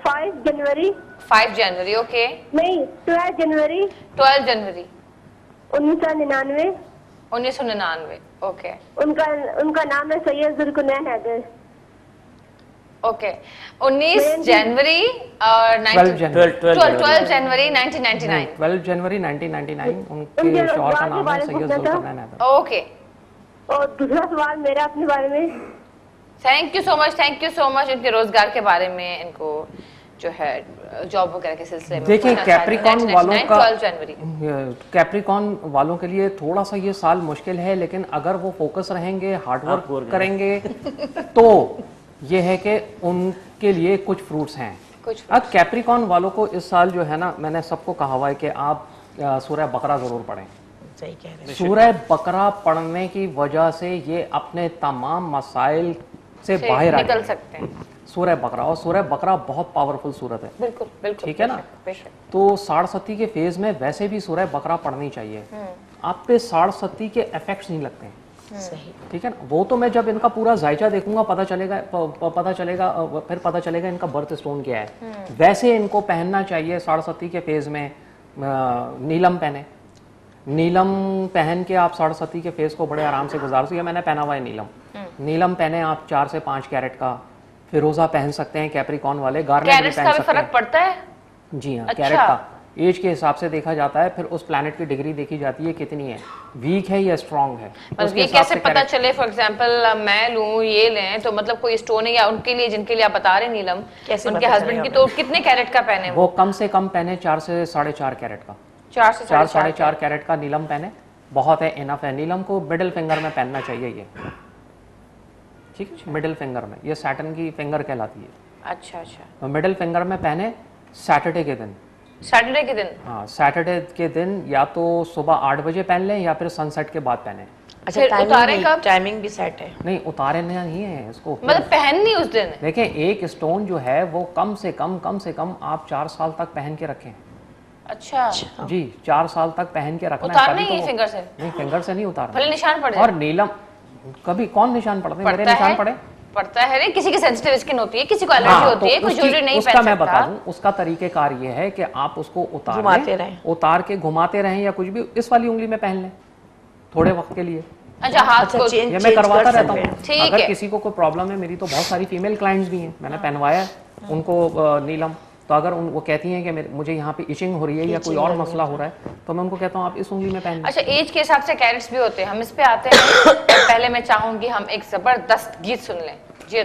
फाइव जनवरी फाइव जनवरी ओके नहीं ट्वेल्व जनवरी ट्वेल्व जनवरी उन्नीस सौ निन्यानवे. उन्नीस सौ निन्यानवे ओके उनका उनका नाम है सैयद जुल्कुनैन हैदर. ओके उन्नीस Twenty- जनवरी और 12 जनवरी ट्वेल्व ट्वेल्व जनवरी 1999 12 जनवरी 1999 उनके उनके शौहर का नाम है बारे में सैयद पूछना था। हैदर। ओके और दूसरा सवाल मेरा अपने बारे में। Thank you so much thank you so much इनके रोज़गार के बारे में इनको जो है जॉब वगैरह के सिलसिले में देखिए। कैप्रिकॉन वालों का 12 जनवरी कैप्रिकॉन वालों के लिए थोड़ा सा ये साल मुश्किल है लेकिन अगर वो फोकस रहेंगे हार्ड वर्क करेंगे तो ये है कि उनके लिए कुछ फ्रूट्स हैं। कुछ अब कैप्रिकॉन वालों को इस साल जो है ना मैंने सबको कहा हुआ है कि आप सूरह बकरा ज़रूर पढ़ें। सही कह रहे सूरह बकरा पढ़ने की वजह से ये अपने तमाम मसाइल से बाहर आ निकल सकते हैं। सूरह बकरा और सूरह बकरा बहुत पावरफुल सूरत है। बिल्कुल बिल्कुल ठीक है ना? तो साढ़ सती के फ़ेज़ में वैसे भी सूरह बकरा पढ़नी चाहिए। आप पे साढ़ सती के इफेक्ट्स नहीं लगते हैं। हैं सही। ठीक है ना? वो तो मैं जब इनका पूरा जायचा देखूँगा पता चलेगा प, प, पता चलेगा फिर पता चलेगा इनका बर्थ स्टोन क्या है। वैसे इनको पहनना चाहिए साढ़ सती के फ़ेज़ में नीलम पहने। नीलम पहन के आप साढ़ सती के फेस को बड़े आराम से गुजार सकते मैंने पहना हुआ है नीलम। नीलम पहने आप चार से पाँच कैरेट का फिरोजा पहन सकते हैं कैप्रिकॉन वाले। गार्नेट भी पहन सकते फ़र्क हैं पड़ता है? जी हाँ अच्छा। कैरेट का। एज के हिसाब से देखा जाता है फिर उस प्लैनेट की डिग्री देखी जाती है कितनी है। वीक है या स्ट्रांग है? ये कैसे पता चले? फॉर एग्जांपल मैं लूँ ये लें तो मतलब कोई स्टोन है या उनके लिए जिनके लिए आप बता रहे नीलम कैसे उनके हस्बैंड की तो कितने कैरेट का पहने वो? वो कम से कम पहने चार से साढ़े चार कैरेट का। चार से चार साढ़े चार कैरेट। का नीलम पहने बहुत है इनफ है। नीलम को मिडिल फिंगर में पहनना चाहिए ये। ठीक है मिडिल फिंगर में। ये सैटन की फिंगर कहलाती है। अच्छा अच्छा। तो मिडिल फिंगर में पहने सैटरडे के दिन। सैटरडे के दिन? हाँ सैटरडे के दिन या तो सुबह आठ बजे पहन लें या फिर सनसेट के बाद पहने। अच्छा टाइमिंग कब? भी टाइमिंग भी सेट है। नहीं उतारे नहीं है इसको। मतलब पहननी उस दिन? देखें एक स्टोन जो है वो कम से कम कम से कम आप चार साल तक पहन के रखें। अच्छा। जी चार साल तक पहन के रखना है, उतारना तभी तो है फिंगर से। नहीं फिंगर से नहीं उतारना। भले निशान पड़। और नीलम कभी कौन निशान पड़ते हैं? मेरे पड़ता निशान है। पड़े? पड़ता है रे किसी की सेंसिटिव स्किन होती है किसी को एलर्जी हाँ, होती है तो कोई ज्वेलरी नहीं उसका मैं बता दूँ उसका तरीकेकार ये है कि आप उसको उतार उतार के घुमाते रहें या कुछ भी इस वाली उंगली में पहन लें थोड़े वक्त के लिए। अच्छा हाथ अच्छा को चेंज ये मैं करवाता रहता हूँ। अगर किसी को कोई प्रॉब्लम है मेरी तो बहुत सारी फीमेल क्लाइंट्स भी हैं मैंने पहनवाया उनको नीलम तो अगर उन वो कहती हैं कि मुझे यहाँ पे इचिंग हो रही है या कोई और मसला हो रहा है तो मैं उनको कहता हूँ आप इस उंगली में पहन अच्छा एज के हिसाब से कैरेट्स भी होते हैं। हम इस पे आते हैं। पहले मैं चाहूँगी हम एक ज़बरदस्त गीत सुन लें। जी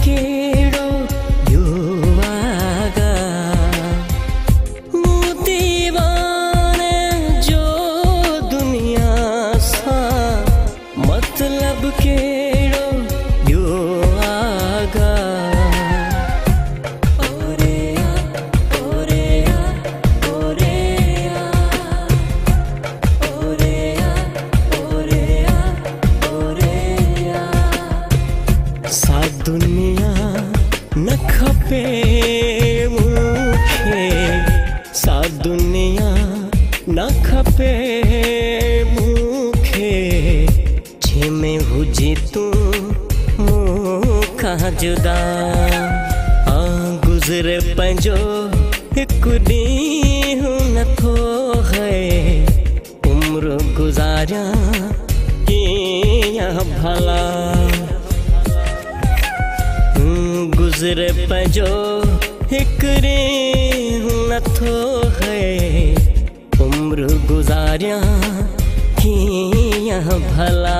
अदा जुदा। आ, गुज़रे पंहिंजो हिकु ॾींहुं नथो है। उम्र गुज़ारियाँ कीअं भला। गुज़रे पंहिंजो हिकु ॾींहुं नथो है। उम्र गुज़ारियाँ कीअं भला।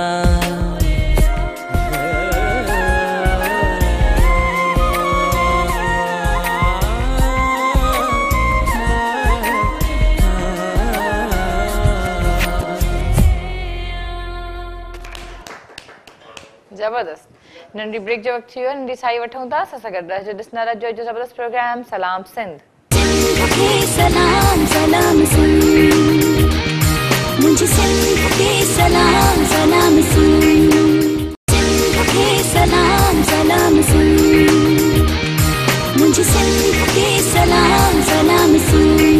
नंढी ब्रेक जो वक़्तु थी वियो साई वठूं जो ज़बरदस्त प्रोग्राम, सलाम सिंध। सलाम सलाम सलाम सिंध।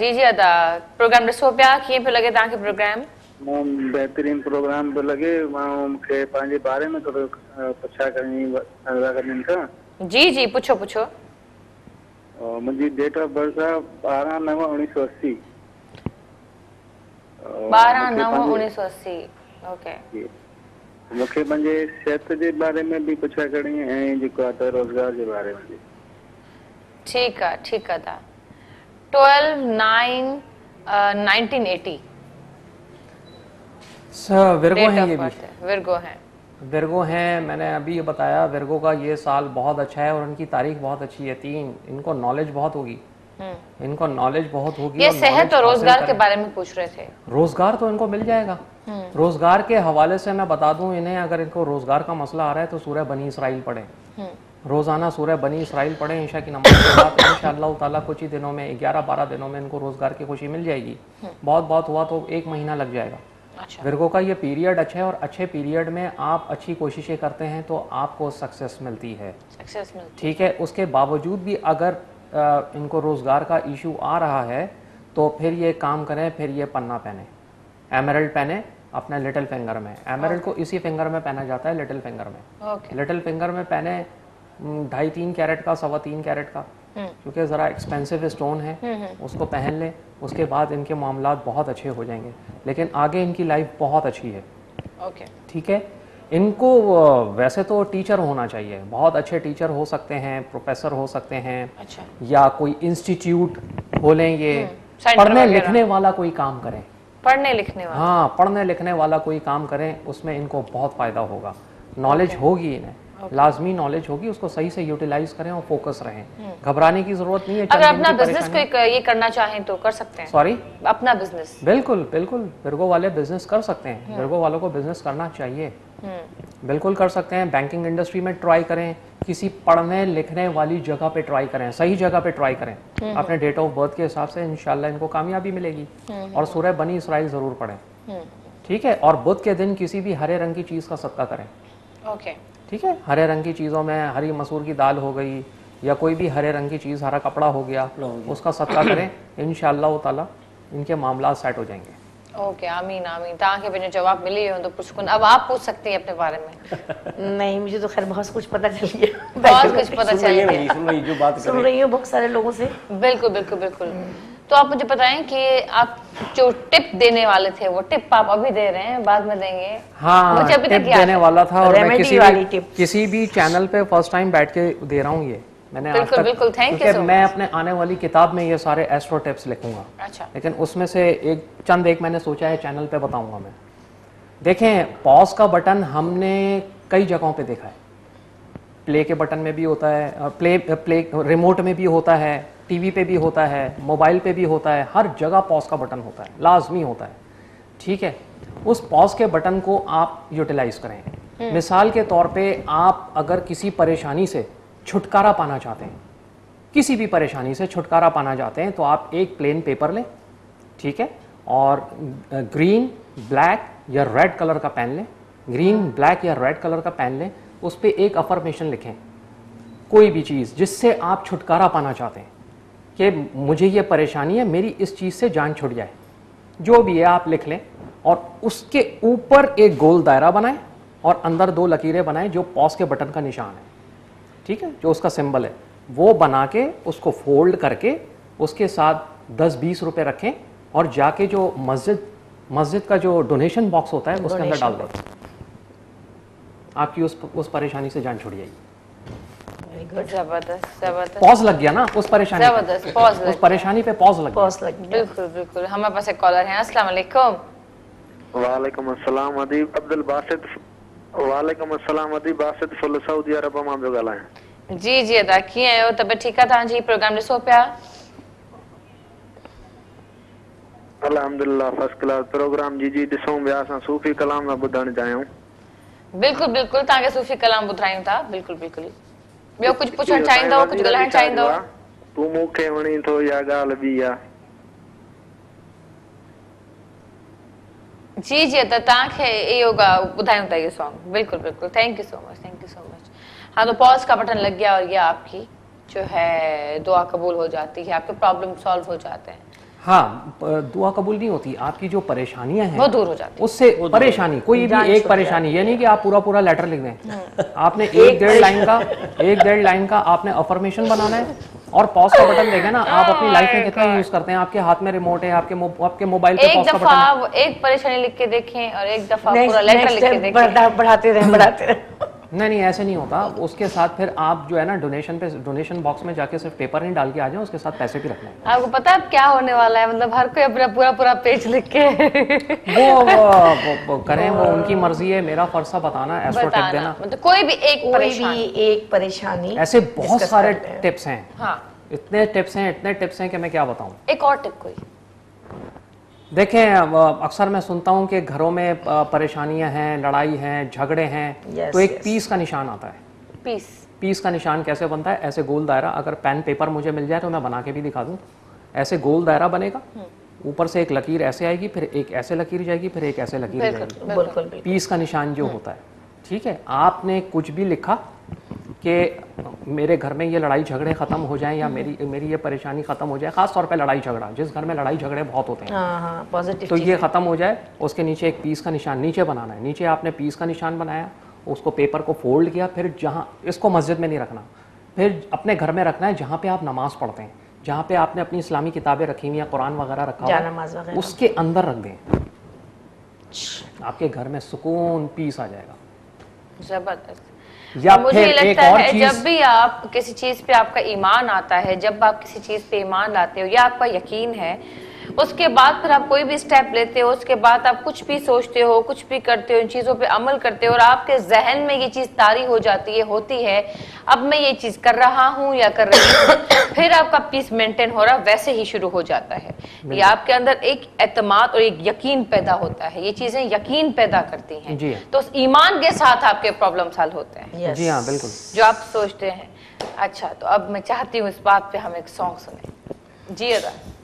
जी जी अदा प्रोग्राम ॾिसो पिया कीअं पियो लॻे तव्हांखे प्रोग्राम? माँ बहितरीन प्रोग्राम पियो लॻे माँ मूंखे पंहिंजे बारे में थोरो पुछा करणी व- लॻनि जी जी पुछो पुछो। मुंहिंजी डेट ऑफ़ बर्थ आहे ॿारहं नव उणिवीह सौ असी ॿारहं नव उणिवीह सौ असी ओके। मूंखे पंहिंजे सिहत जे बारे में बि पुछा करणी ऐं जेको आहे त रोज़गार जे बारे में। बि ठीक है ठीक है था। Twelve nine nineteen eighty. Sir Virgo हैं ये भी। विरगो है। विरगो हैं मैंने अभी ये बताया विरगो का ये साल बहुत अच्छा है और उनकी तारीख बहुत अच्छी है तीन इनको नॉलेज बहुत होगी। इनको नॉलेज बहुत होगी ये सेहत और रोज़गार के बारे में पूछ रहे थे। रोज़गार तो इनको मिल जाएगा। रोज़गार के हवाले से मैं बता दूँ इन्हें अगर इनको रोज़गार का मसला आ रहा है तो सूरह बनी इसराइल पढ़े रोज़ाना सूरह बनी इसराइल पढ़े ईशा की नमाज़ के बाद इंशाअल्लाह ताला कुछ ही दिनों में 11 12 दिनों में इनको रोज़गार की खुशी मिल जाएगी। बहुत बहुत हुआ तो एक महीना लग जाएगा। अच्छा। विरगो का ये पीरियड अच्छा है और अच्छे पीरियड में आप अच्छी कोशिशें करते हैं तो आपको सक्सेस मिलती है। सक्सेस मिल ठीक है? उसके बावजूद भी अगर अ, इनको रोज़गार का इशू आ रहा है तो फिर ये काम करें फिर ये पन्ना पहने। एमरल्ड पहने अपने लिटिल फिंगर में। एमरल्ड को इसी फिंगर में पहना जाता है लिटिल फिंगर में। लिटिल फिंगर में पहने हम्म, ढाई तीन कैरेट का सवा तीन कैरेट का। क्योंकि ज़रा एक्सपेंसिव स्टोन है उसको पहन लें उसके बाद इनके मामला बहुत अच्छे हो जाएँगे। लेकिन आगे इनकी लाइफ बहुत अच्छी है। ओके ठीक है? इनको वैसे तो टीचर होना चाहिए। बहुत अच्छे टीचर हो सकते हैं प्रोफेसर हो सकते हैं अच्छा। या कोई इंस्टीट्यूट खोलें ये। पढ़ने लिखने वाला कोई काम करें। पढ़ने लिखने वाला। हाँ पढ़ने लिखने वाला कोई काम करें उसमें इनको बहुत फ़ायदा होगा। नॉलेज होगी इन्हें। लाजमी नॉलेज होगी उसको सही से यूटिलाइज करें और फोकस रहें। घबराने की ज़रूरत नहीं है अगर अपना बिज़नेस क- ये करना चाहें तो कर सकते हैं। सॉरी अपना बिज़नेस बिल्कुल बिल्कुल। बिरगो वाले बिज़नेस कर सकते हैं। बिरगो वालों को बिज़नेस करना चाहिए। बिल्कुल कर सकते हैं। बैंकिंग इंडस्ट्री में ट्राई करें। किसी पढ़ने लिखने वाली जगह पे ट्राई करें। सही जगह पे ट्राई करें। अपने डेट ऑफ़ बर्थ के हिसाब से इंशाल्लाह इनको कामयाबी मिलेगी। और सूरह बनी इसराइल ज़रूर पढ़ें। ठीक है? और बुध के दिन किसी भी हरे रंग की चीज़ का सदका करें। ओके ठीक है? हरे रंग की चीज़ों में हरी मसूर की दाल हो गई या कोई भी हरे रंग की चीज़ हरा कपड़ा हो गया उसका सदका करें इन ताला इनके मामला सेट हो जाएँगे। ओके आमीन आमीन। तव्हांखे पंहिंजो जवाब मिली वियो हूंदो पुष्कुन अब आप पूछ सकती हैं अपने बारे में। नहीं मुझे तो खैर बहुत कुछ पता चल गया। बहुत कुछ पता सुन चल गया। सुन रही जो बात सुन कर। रही हूँ बहुत सारे लोगों से। बिल्कुल बिल्कुल बिल्कुल। तो आप मुझे बताएँ कि आप जो टिप देने वाले थे वो टिप आप अभी दे रहे हैं बाद में देंगे। हाँ मुझे अभी टिप देने वाला था और मैं किसी वाली भी। किसी भी चैनल पे फ़र्स्ट टाइम बैठ के दे रहा हूँ ये। मैंने बिल्कुल, तक बिल्कुल, क्योंकि so मैं अपने आने वाली किताब में ये सारे एस्ट्रो टिप्स लिखूँगा। अच्छा। लेकिन उसमें से एक चंद एक मैंने सोचा है चैनल पे बताऊँगा मैं। देखें पॉज का बटन हमने कई जगहों पे देखा है। प्ले के बटन में भी होता है प्ले प्ले रिमोट में भी होता है। टीवी पे भी होता है मोबाइल पे भी होता है हर जगह पॉज का बटन होता है लाजमी होता है। ठीक है? उस पॉज के बटन को आप यूटिलाइज करें। मिसाल के तौर पे आप अगर किसी परेशानी से छुटकारा पाना चाहते हैं किसी भी परेशानी से छुटकारा पाना चाहते हैं तो आप एक प्लेन पेपर लें। ठीक है? और ग्रीन ब्लैक या रेड कलर का पेन लें। ग्रीन ब्लैक या रेड कलर का पेन लें। उस पर एक अफर्मेशन लिखें। कोई भी चीज़ जिससे आप छुटकारा पाना चाहते हैं। कि मुझे ये परेशानी है मेरी इस चीज़ से जान छुट जाए। जो भी है आप लिख लें और उसके ऊपर एक गोल दायरा बनाएँ और अंदर दो लकीरें बनाएँ जो पॉज के बटन का निशान है। ठीक है? जो उसका सिंबल है। वो बना के उसको फोल्ड करके उसके साथ 10-20 रुपए रखें और जाके जो मस्जिद मस्जिद का जो डोनेशन बॉक्स होता है उसके अंदर डाल दें। आपकी उस उस परेशानी से जान छुट जाएगी। पॉज लग गया ना उस परेशानी ज़बरदस्त पॉज उस परेशानी पे पॉज लग गया। पॉज लग गया। बिल्कुल बिल्कुल। हमारे पास एक कॉलर है। अस्सलाम वालेकुम। वालेकुम अस्सलाम अदीब अब्दुल बासित वालेकुम अस्सलाम अदीब बासित फुल सऊदी अरब माँ पियो ॻाल्हायां जी जी अदा कीअं आहियो तबियत ठीकु आहे तव्हांजी प्रोग्राम ॾिसो पिया अल्हम्दुलिल्लाह फ़र्स्ट क्लास प्रोग्राम जी जी ॾिसूं पिया असां सूफ़ी कलाम था ॿुधणु चाहियूं बिल्कुल बिल्कुल। तव्हांखे सूफ़ी कलाम ॿुधायूं था। बिल्कुल बिल्कुल। ॿियो कुझु पुछणु चाहींदव कुझु ॻाल्हाइणु चाहींदव तूं मूंखे वणी थो इहा ॻाल्हि ॿी आहे जी जी त तव्हांखे इहो ॿुधायूं था इहो सॉन्ग बिल्कुल बिल्कुल। Thank you so much thank you so much हाँ तो पॉज का बटन लग गया और ये आपकी जो है दुआ कबूल हो जाती है आपके प्रॉब्लम सॉल्व हो जाते हैं। हाँ दुआ कबूल नहीं होती। आपकी जो परेशानियाँ हैं वो दूर हो जाती उससे परेशानी कोई भी एक परेशानी ये नहीं कि आप पूरा पूरा लेटर लिख दें। आपने एक डेढ़ लाइन का एक डेढ़ लाइन का आपने अफर्मेशन बनाना है और पॉज का बटन देखें ना आप अपनी लाइफ में कितना यूज़ करते हैं। आपके हाथ में रिमोट है आपके आपके मोबाइल पे एक पॉज का दफ़ा बटन एक परेशानी लिख के देखें और एक दफ़ा पूरा लेटर लिख के देखें। बढ़ाते रहे बढ़ाते रहे। नहीं नहीं ऐसे नहीं होता। उसके साथ फिर आप जो है ना डोनेशन पे डोनेशन बॉक्स में जाके सिर्फ़ पेपर नहीं डाल के आ जाए उसके साथ पैसे भी रखना है। आपको पता है क्या होने वाला है? मतलब हर कोई अपना पूरा पूरा पेज लिख के वो, वो, वो, वो करें वो उनकी मर्ज़ी है मेरा फ़र्ज़ था बताना एस्ट्रो टिप देना। मतलब कोई भी एक कोई परेशानी। भी एक परेशानी ऐसे बहुत सारे टिप्स हैं। हाँ। इतने टिप्स हैं इतने टिप्स हैं कि मैं क्या बताऊँ? एक और टिप कोई। देखें अक्सर मैं सुनता हूँ कि घरों में परेशानियाँ हैं लड़ाई हैं झगड़े हैं Yes, तो एक yes. पीस का निशान आता है। पीस। पीस का निशान कैसे बनता है? ऐसे गोल दायरा अगर पेन पेपर मुझे मिल जाए तो मैं बना के भी दिखा दूँ। ऐसे गोल दायरा बनेगा। ऊपर से एक लकीर ऐसे आएगी फिर एक ऐसे लकीर जाएगी फिर एक ऐसे लकीर जाएगी। बिल्कुल पीस का निशान जो होता है ठीक है? आपने कुछ भी लिखा कि मेरे घर में ये लड़ाई झगड़े खत्म हो जाएँ या मेरी मेरी ये परेशानी खत्म हो जाए खास तौर पे लड़ाई झगड़ा। जिस घर में लड़ाई झगड़े बहुत होते हैं। हाँ हाँ पॉजिटिव तो ये ख़त्म हो जाए उसके नीचे एक पीस का निशान नीचे बनाना है। नीचे आपने पीस का निशान बनाया उसको पेपर को फोल्ड किया फिर जहाँ इसको मस्जिद में नहीं रखना। फिर अपने घर में रखना है जहाँ पर आप नमाज़ पढ़ते हैं। जहाँ पे आपने अपनी इस्लामी किताबें रखी हुई या कुरान वगैरह रखा हुआ है। उसके अंदर रख दें। आपके घर में सुकून पीस आ जाएगा। ज़बरदस्त। या मुझे फिर एक लगता और है चीज़ जब भी आप किसी चीज़ पे आपका ईमान आता है जब आप किसी चीज़ पे ईमान लाते हो या आपका यकीन है उसके बाद फिर आप कोई भी स्टेप लेते हो उसके बाद आप कुछ भी सोचते हो कुछ भी करते हो इन चीज़ों पे अमल करते हो और आपके जहन में ये चीज़ तारी हो जाती है होती है अब मैं ये चीज़ कर रहा हूँ या कर रही हूँ फिर आपका पीस मेंटेन हो रहा वैसे ही शुरू हो जाता है। ये आपके अंदर एक एतमाद और एक यकीन पैदा होता है ये चीज़ें यकीन पैदा करती हैं। तो उस ईमान के साथ आपके प्रॉब्लम हल होते हैं। जी हाँ बिल्कुल। जो आप सोचते हैं। अच्छा तो अब मैं चाहती हूँ इस बात पे हम एक सॉन्ग सुने। जी अदा।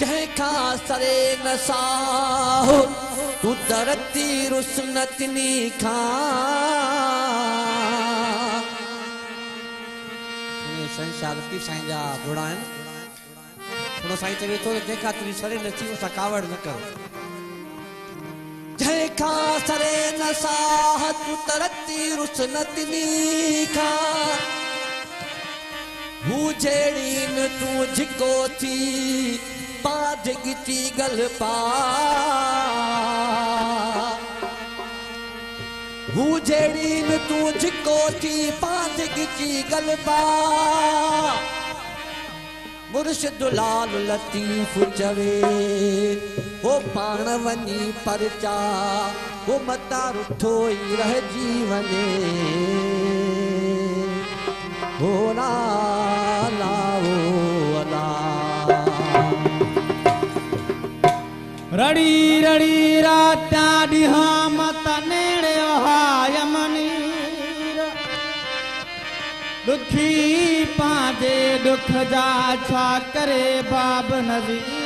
जंहिंखां सरे नसा तूं दरती रुसनतनी खां। साईं शाह साईं जा, घोड़ा आहिनि थोरो साईं चवे थो जंहिंखां तुंहिंजी सरे उसां कावड़ न कर। जंहिंखां सरे नसाह तूं तरती रुसनतनी खां हू जहिड़ी न तूं झिको थी पा ढिगती गल पा। हू जहिड़ी न तूं झिको थी पा ढिगती गल पा। मुर्शिद लाल लतीफ़ चवे। हो पाण वञी परचा हो मता रुठो ई रहिजी वञे हो ला ला अला। रड़ी रड़ी रात्या ॾींहां मत नेड़े हाय मनीर। दुखी पंहिंजे दुख जा छा करे बाब नज़ीर।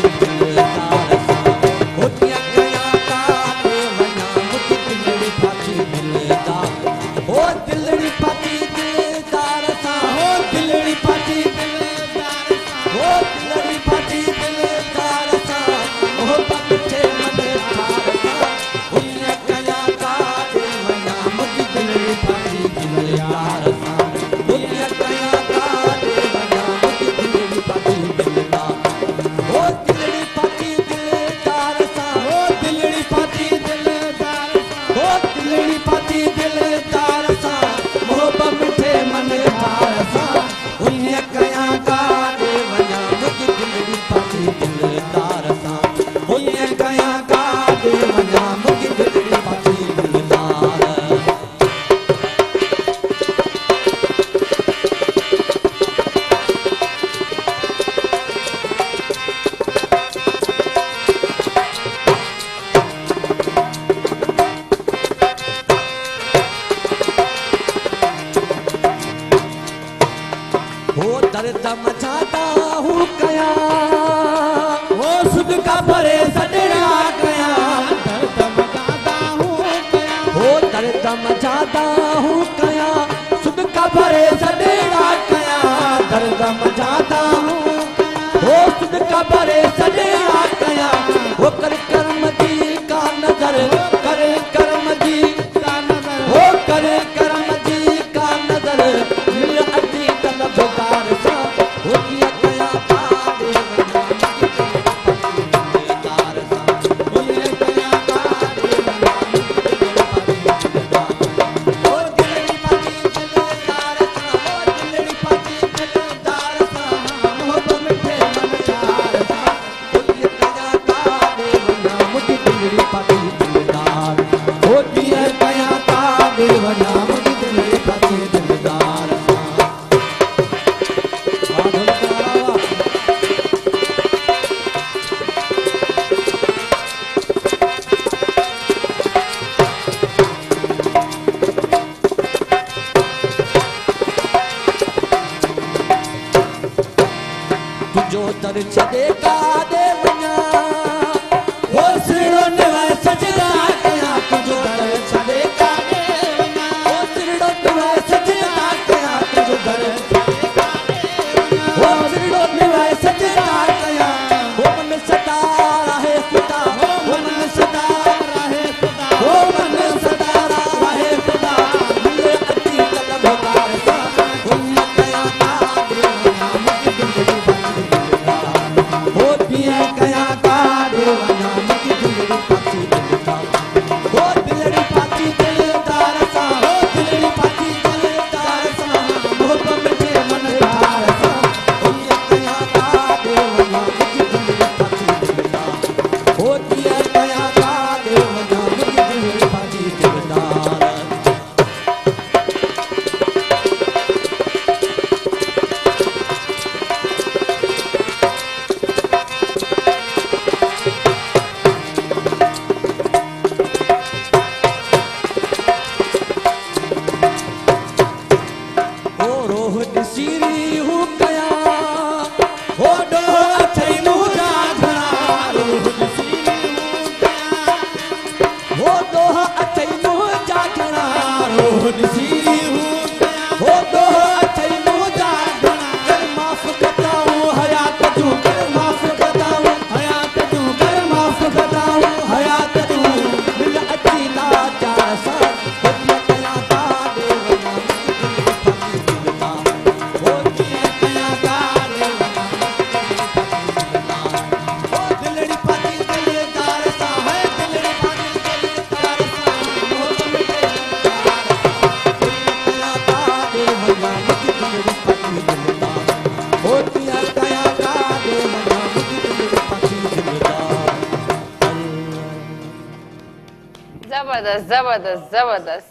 ज़बरदस्त ज़बरदस्त ज़बरदस्त।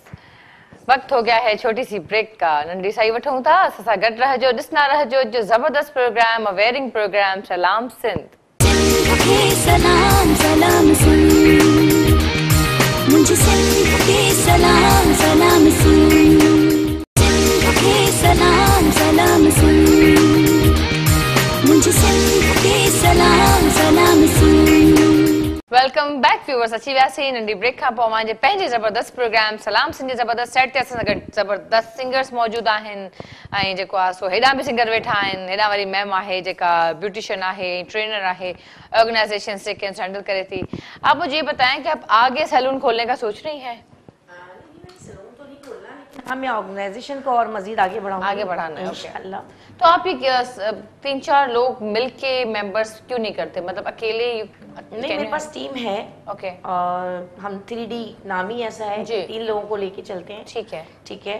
वक्त हो गया है छोटी सी ब्रेक का। नंढी साई वठूं था, ससा सां गॾु रहिजो ॾिसंदा रहिजो जो ज़बरदस्त प्रोग्राम अवेयरिंग प्रोग्राम सलाम सिंध। सलाम सलाम सुन मुझे सिंध सलाम सलाम वेलकम बैक व्यूअर्स अची वियासीं नंढी ब्रेक खां पोइ मुंहिंजे पंहिंजे ज़बरदस्त प्रोग्राम सलाम सिंह जे ज़बरदस्त, सेट ते असां सां ज़बरदस्त सिंगर्स मौजूदु आहिनि। ऐं जेको आहे सो हेॾां भी सिंगर वेठा आहिनि। हेॾां वरी मैम आहे, जेका ब्यूटिशियन आहे ट्रेनर आहे ऑर्गेनाइजेशन जेके हैंडल करे थी। आप मुझे बताएँ कि आप आगे सैलून खोलने का सोच रही हैं? हमें ऑर्गेनाइजेशन को और मजीद आगे बढ़ाऊँगी। आगे बढ़ाना है, तो आप ये तीन चार लोग मिल के मेंबर्स क्यों नहीं करते? मतलब अकेले नहीं मेरे पास टीम है। ओके और हम थ्री डी नाम ही ऐसा है। तीन लोगों को लेके चलते हैं। ठीक है। ठीक है?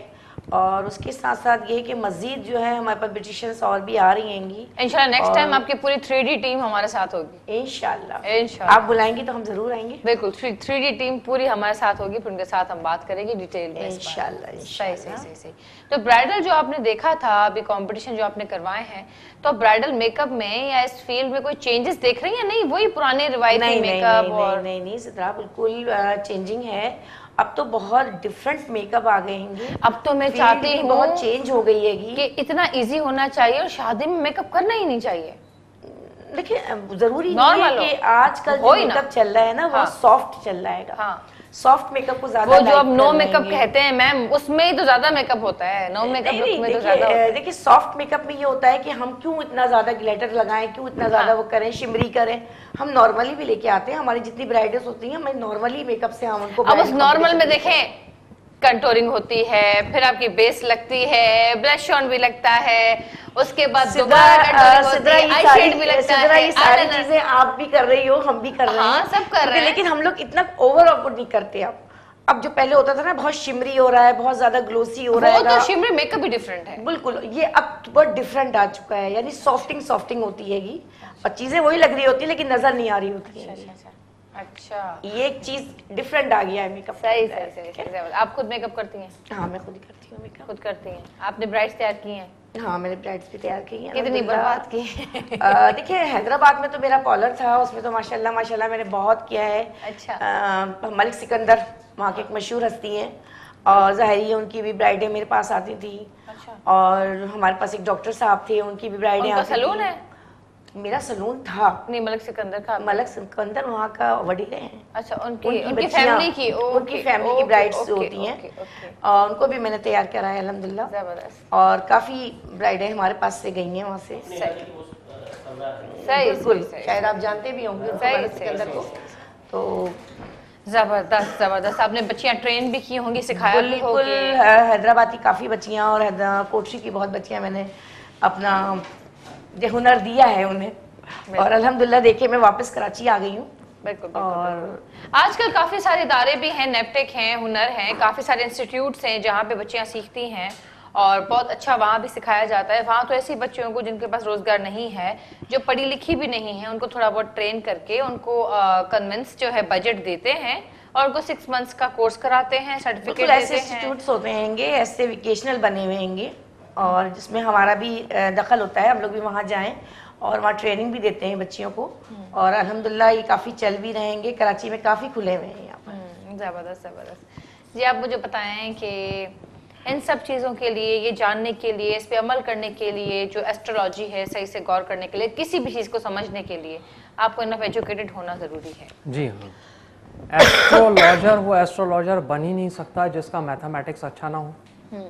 और उसके साथ साथ ये कि मजीद जो है हमारे पास ब्यूटिशियंस और भी आ रही हैंगी। इंशाल्लाह नेक्स्ट टाइम आपकी पूरी थ्री टीम हमारे साथ होगी। इंशाल्लाह। इंशाल्लाह। आप बुलाएँगी तो हम ज़रूर आएँगे। बिल्कुल थ्री टीम पूरी हमारे साथ होगी फिर उनके साथ हम बात करेंगे डिटेल में इस इंशाल्लाह, सही सही सही सही। तो ब्राइडल जो आपने देखा था अभी कॉम्पिटिशन जो आपने करवाए हैं तो ब्राइडल मेकअप में या इस फ़ील्ड में कोई चेंजेस देख रही हैं या नहीं? वही पुराने रिवायती नहीं मेकअप नहीं नहीं नहीं बिल्कुल चेंजिंग है। अब तो बहुत डिफरेंट मेकअप आ गए हैं। अब तो मैं चाहती हूँ बहुत चेंज हो गई है कि। इतना इजी होना चाहिए और शादी में मेकअप करना ही नहीं चाहिए। देखिए ज़रूरी नहीं है कि आजकल जो मेकअप चल रहा है ना वो हाँ। सॉफ्ट चल रहा है। हाँ। सॉफ्ट मेकअप को ज़्यादा वो जो अब नो मेकअप कहते हैं मैम उसमें ही तो ज़्यादा मेकअप होता है नो मेकअप लुक में तो देखिए ज़्यादा है। देखिए सॉफ्ट मेकअप में ये होता है कि हम क्यों इतना ज़्यादा ग्लिटर लगाएँ क्यों इतना ज़्यादा हाँ। वो करें शिमरी करें हम नॉर्मली भी लेके आते हैं हमारी जितनी ब्राइडल्स होती हैं हमें नॉर्मली मेकअप से हम उनको अब उस नॉर्मल में देखें कंटोरिंग होती है फिर आपकी बेस लगती है ब्लश ऑन भी लगता है उसके बाद दोबारा आप भी कर रही हो हम भी कर रहे हाँ, हैं सब कर रहे हैं। लेकिन हम लोग इतना ओवर आउटपुट नहीं करते अब। अब जो पहले होता था ना बहुत शिमरी हो रहा है बहुत ज़्यादा ग्लोसी हो रहा है। तो शिमरी मेकअप भी डिफरेंट है। बिल्कुल ये अब बहुत डिफरेंट आ चुका है यानी सॉफ्टिंग सॉफ्टिंग होती है और चीज़ें वही लग रही होती है लेकिन नज़र नहीं आ रही होती है। अच्छा। ये एक चीज़ डिफरेंट आ गया है मेकअप सही सही सही सही सही। आप खुद मेकअप करती हैं? हाँ मैं खुद ही करती हूँ मेकअप खुद करती हैं। आपने ब्राइड्स तैयार की हैं? हाँ मैंने ब्राइड्स भी तैयार की हैं कितनी। बर्बाद की देखिए हैदराबाद में तो मेरा कॉलर था उसमें तो माशाल्लाह माशाल्लाह मैंने बहुत किया है। अच्छा। मलिक सिकंदर वहाँ की एक मशहूर हस्ती हैं और ज़ाहरी उनकी भी ब्राइडें मेरे पास आती थी। और हमारे पास एक डॉक्टर साहब थे उनकी भी ब्राइडें आती सलून। है? मेरा सलून था। नहीं मलक सिकंदर का। मलक सिकंदर वहाँ का वडीले हैं। अच्छा उनकी उनकी उनकी फैमिली की? उनकी फैमिली की ब्राइड्स जो होती हैं। और उनको भी मैंने तैयार करा है अल्हम्दुलिल्लाह और काफ़ी ब्राइडें हमारे पास से गई हैं वहाँ से। सही। बिल्कुल। शायद आप जानते भी होंगे मलक सिकंदर को। तो ज़बरदस्त ज़बरदस्त। आपने बच्चियाँ ट्रेन भी की होंगी सिखाया भी बिल्कुल होगी। हैदराबाद की काफ़ी बच्चियाँ और कोटरी की बहुत बच्चियाँ मैंने अपना जो हुनर दिया है उन्हें। और अल्हम्दुलिल्लाह देखिए मैं वापस कराची आ गई हूँ। बिल्कुल और आजकल काफ़ी सारे इदारे भी हैं नेपटेक हैं हुनर हैं काफ़ी सारे इंस्टीट्यूट्स हैं जहाँ पे बच्चियाँ सीखती हैं और बहुत अच्छा वहाँ भी सिखाया जाता है। वहाँ तो ऐसी बच्चियों को जिनके पास रोज़गार नहीं है जो पढ़ी लिखी भी नहीं है उनको थोड़ा बहुत ट्रेन करके उनको कन्विंस जो है बजट देते हैं और उनको सिक्स मंथ्स का कोर्स कराते हैं सर्टिफिकेट ऐसे हैं। इंस्टीट्यूट्स होते हैंगे ऐसे विकेशनल बने हुए हैंगे। और जिसमें हमारा भी दखल होता है हम लोग भी वहाँ जाएँ और वहाँ ट्रेनिंग भी देते हैं बच्चियों को। और अल्हम्दुलिल्लाह ये काफ़ी चल भी रहेंगे कराची में काफ़ी खुले हुए हैं यहाँ पर। हम्म, ज़बरदस्त ज़बरदस्त। जी आप मुझे बताएँ कि इन सब चीज़ों के लिए ये जानने के लिए इस पे अमल करने के लिए जो एस्ट्रोलॉजी है सही से गौर करने के लिए किसी भी चीज़ को समझने के लिए आपको इनफ एजुकेटेड होना ज़रूरी है। जी हाँ। एस्ट्रोलॉजर वो एस्ट्रोलॉजर बन ही नहीं सकता जिसका मैथमेटिक्स अच्छा ना हो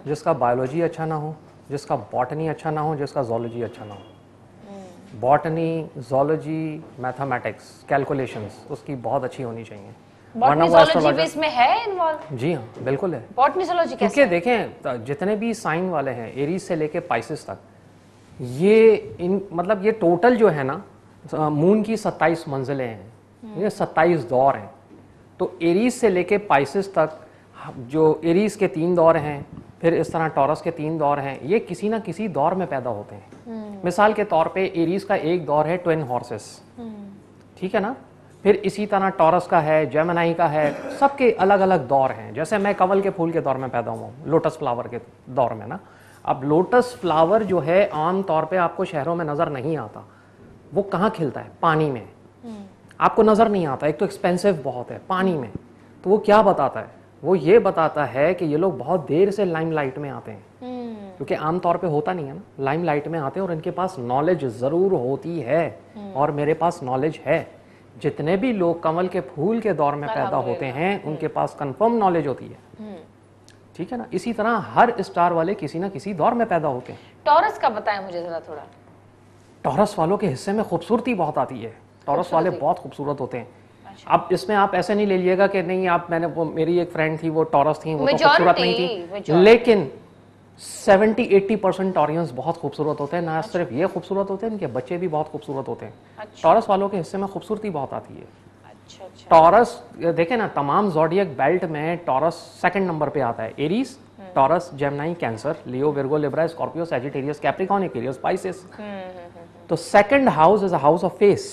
जिसका बायोलॉजी अच्छा ना हो। जिसका बॉटनी अच्छा ना हो जिसका जोलॉजी अच्छा ना हो। बॉटनी जोलॉजी मैथमेटिक्स कैलकुलेशंस उसकी बहुत अच्छी होनी चाहिए। है जी हाँ बिल्कुल है। क्योंकि देखें जितने भी साइन वाले हैं एरीज से लेके पाइसिस तक ये इन मतलब ये टोटल जो है ना मून की 27 मंजिलें हैं। ये 27 दौर हैं। तो एरीज से लेके पाइसिस तक जो एरीज के तीन दौर हैं फिर इस तरह टॉरस के तीन दौर हैं ये किसी ना किसी दौर में पैदा होते हैं। मिसाल के तौर पे एरीज का एक दौर है ट्विन हॉर्सेस। ठीक है ना? फिर इसी तरह टॉरस का है जेमनाई का है सबके अलग अलग दौर हैं। जैसे मैं कमल के फूल के दौर में पैदा हुआ हूँ लोटस फ्लावर के दौर में ना। अब लोटस फ्लावर जो है आम तौर पे आपको शहरों में नज़र नहीं आता। वो कहाँ खिलता है? पानी में। आपको नज़र नहीं आता एक तो एक्सपेंसिव बहुत है पानी में। तो वो क्या बताता है? वो ये बताता है कि ये लोग बहुत देर से लाइमलाइट में आते हैं। क्योंकि आमतौर पे होता नहीं है ना। लाइमलाइट में आते हैं और इनके पास नॉलेज ज़रूर होती है और मेरे पास नॉलेज है। जितने भी लोग कमल के फूल के दौर में पैदा होते हैं उनके पास कंफर्म नॉलेज होती है। ठीक है ना? इसी तरह हर स्टार वाले किसी ना किसी दौर में पैदा होते हैं। टॉरस का बताएँ मुझे ज़रा थोड़ा। टॉरस वालों के हिस्से में खूबसूरती बहुत आती है। टॉरस वाले बहुत खूबसूरत होते हैं। अब इसमें आप ऐसे नहीं ले लीजिएगा कि नहीं आप मैंने वो मेरी एक फ्रेंड थी वो टॉरस थी वो तो खूबसूरत नहीं थी। लेकिन 70 80 परसेंट टॉरियंस बहुत खूबसूरत होते हैं। ना अच्छा। सिर्फ़ ये खूबसूरत होते हैं इनके बच्चे भी बहुत खूबसूरत होते हैं। अच्छा। टॉरस वालों के हिस्से में खूबसूरती बहुत आती है। अच्छा अच्छा। टॉरस देखे ना तमाम जोडियक बेल्ट में टॉरस सेकंड नंबर पे आता है। Aries Taurus Gemini Cancer Leo Virgo Libra Scorpio Sagittarius Capricorn Aquarius Pisces तो second house is a house of face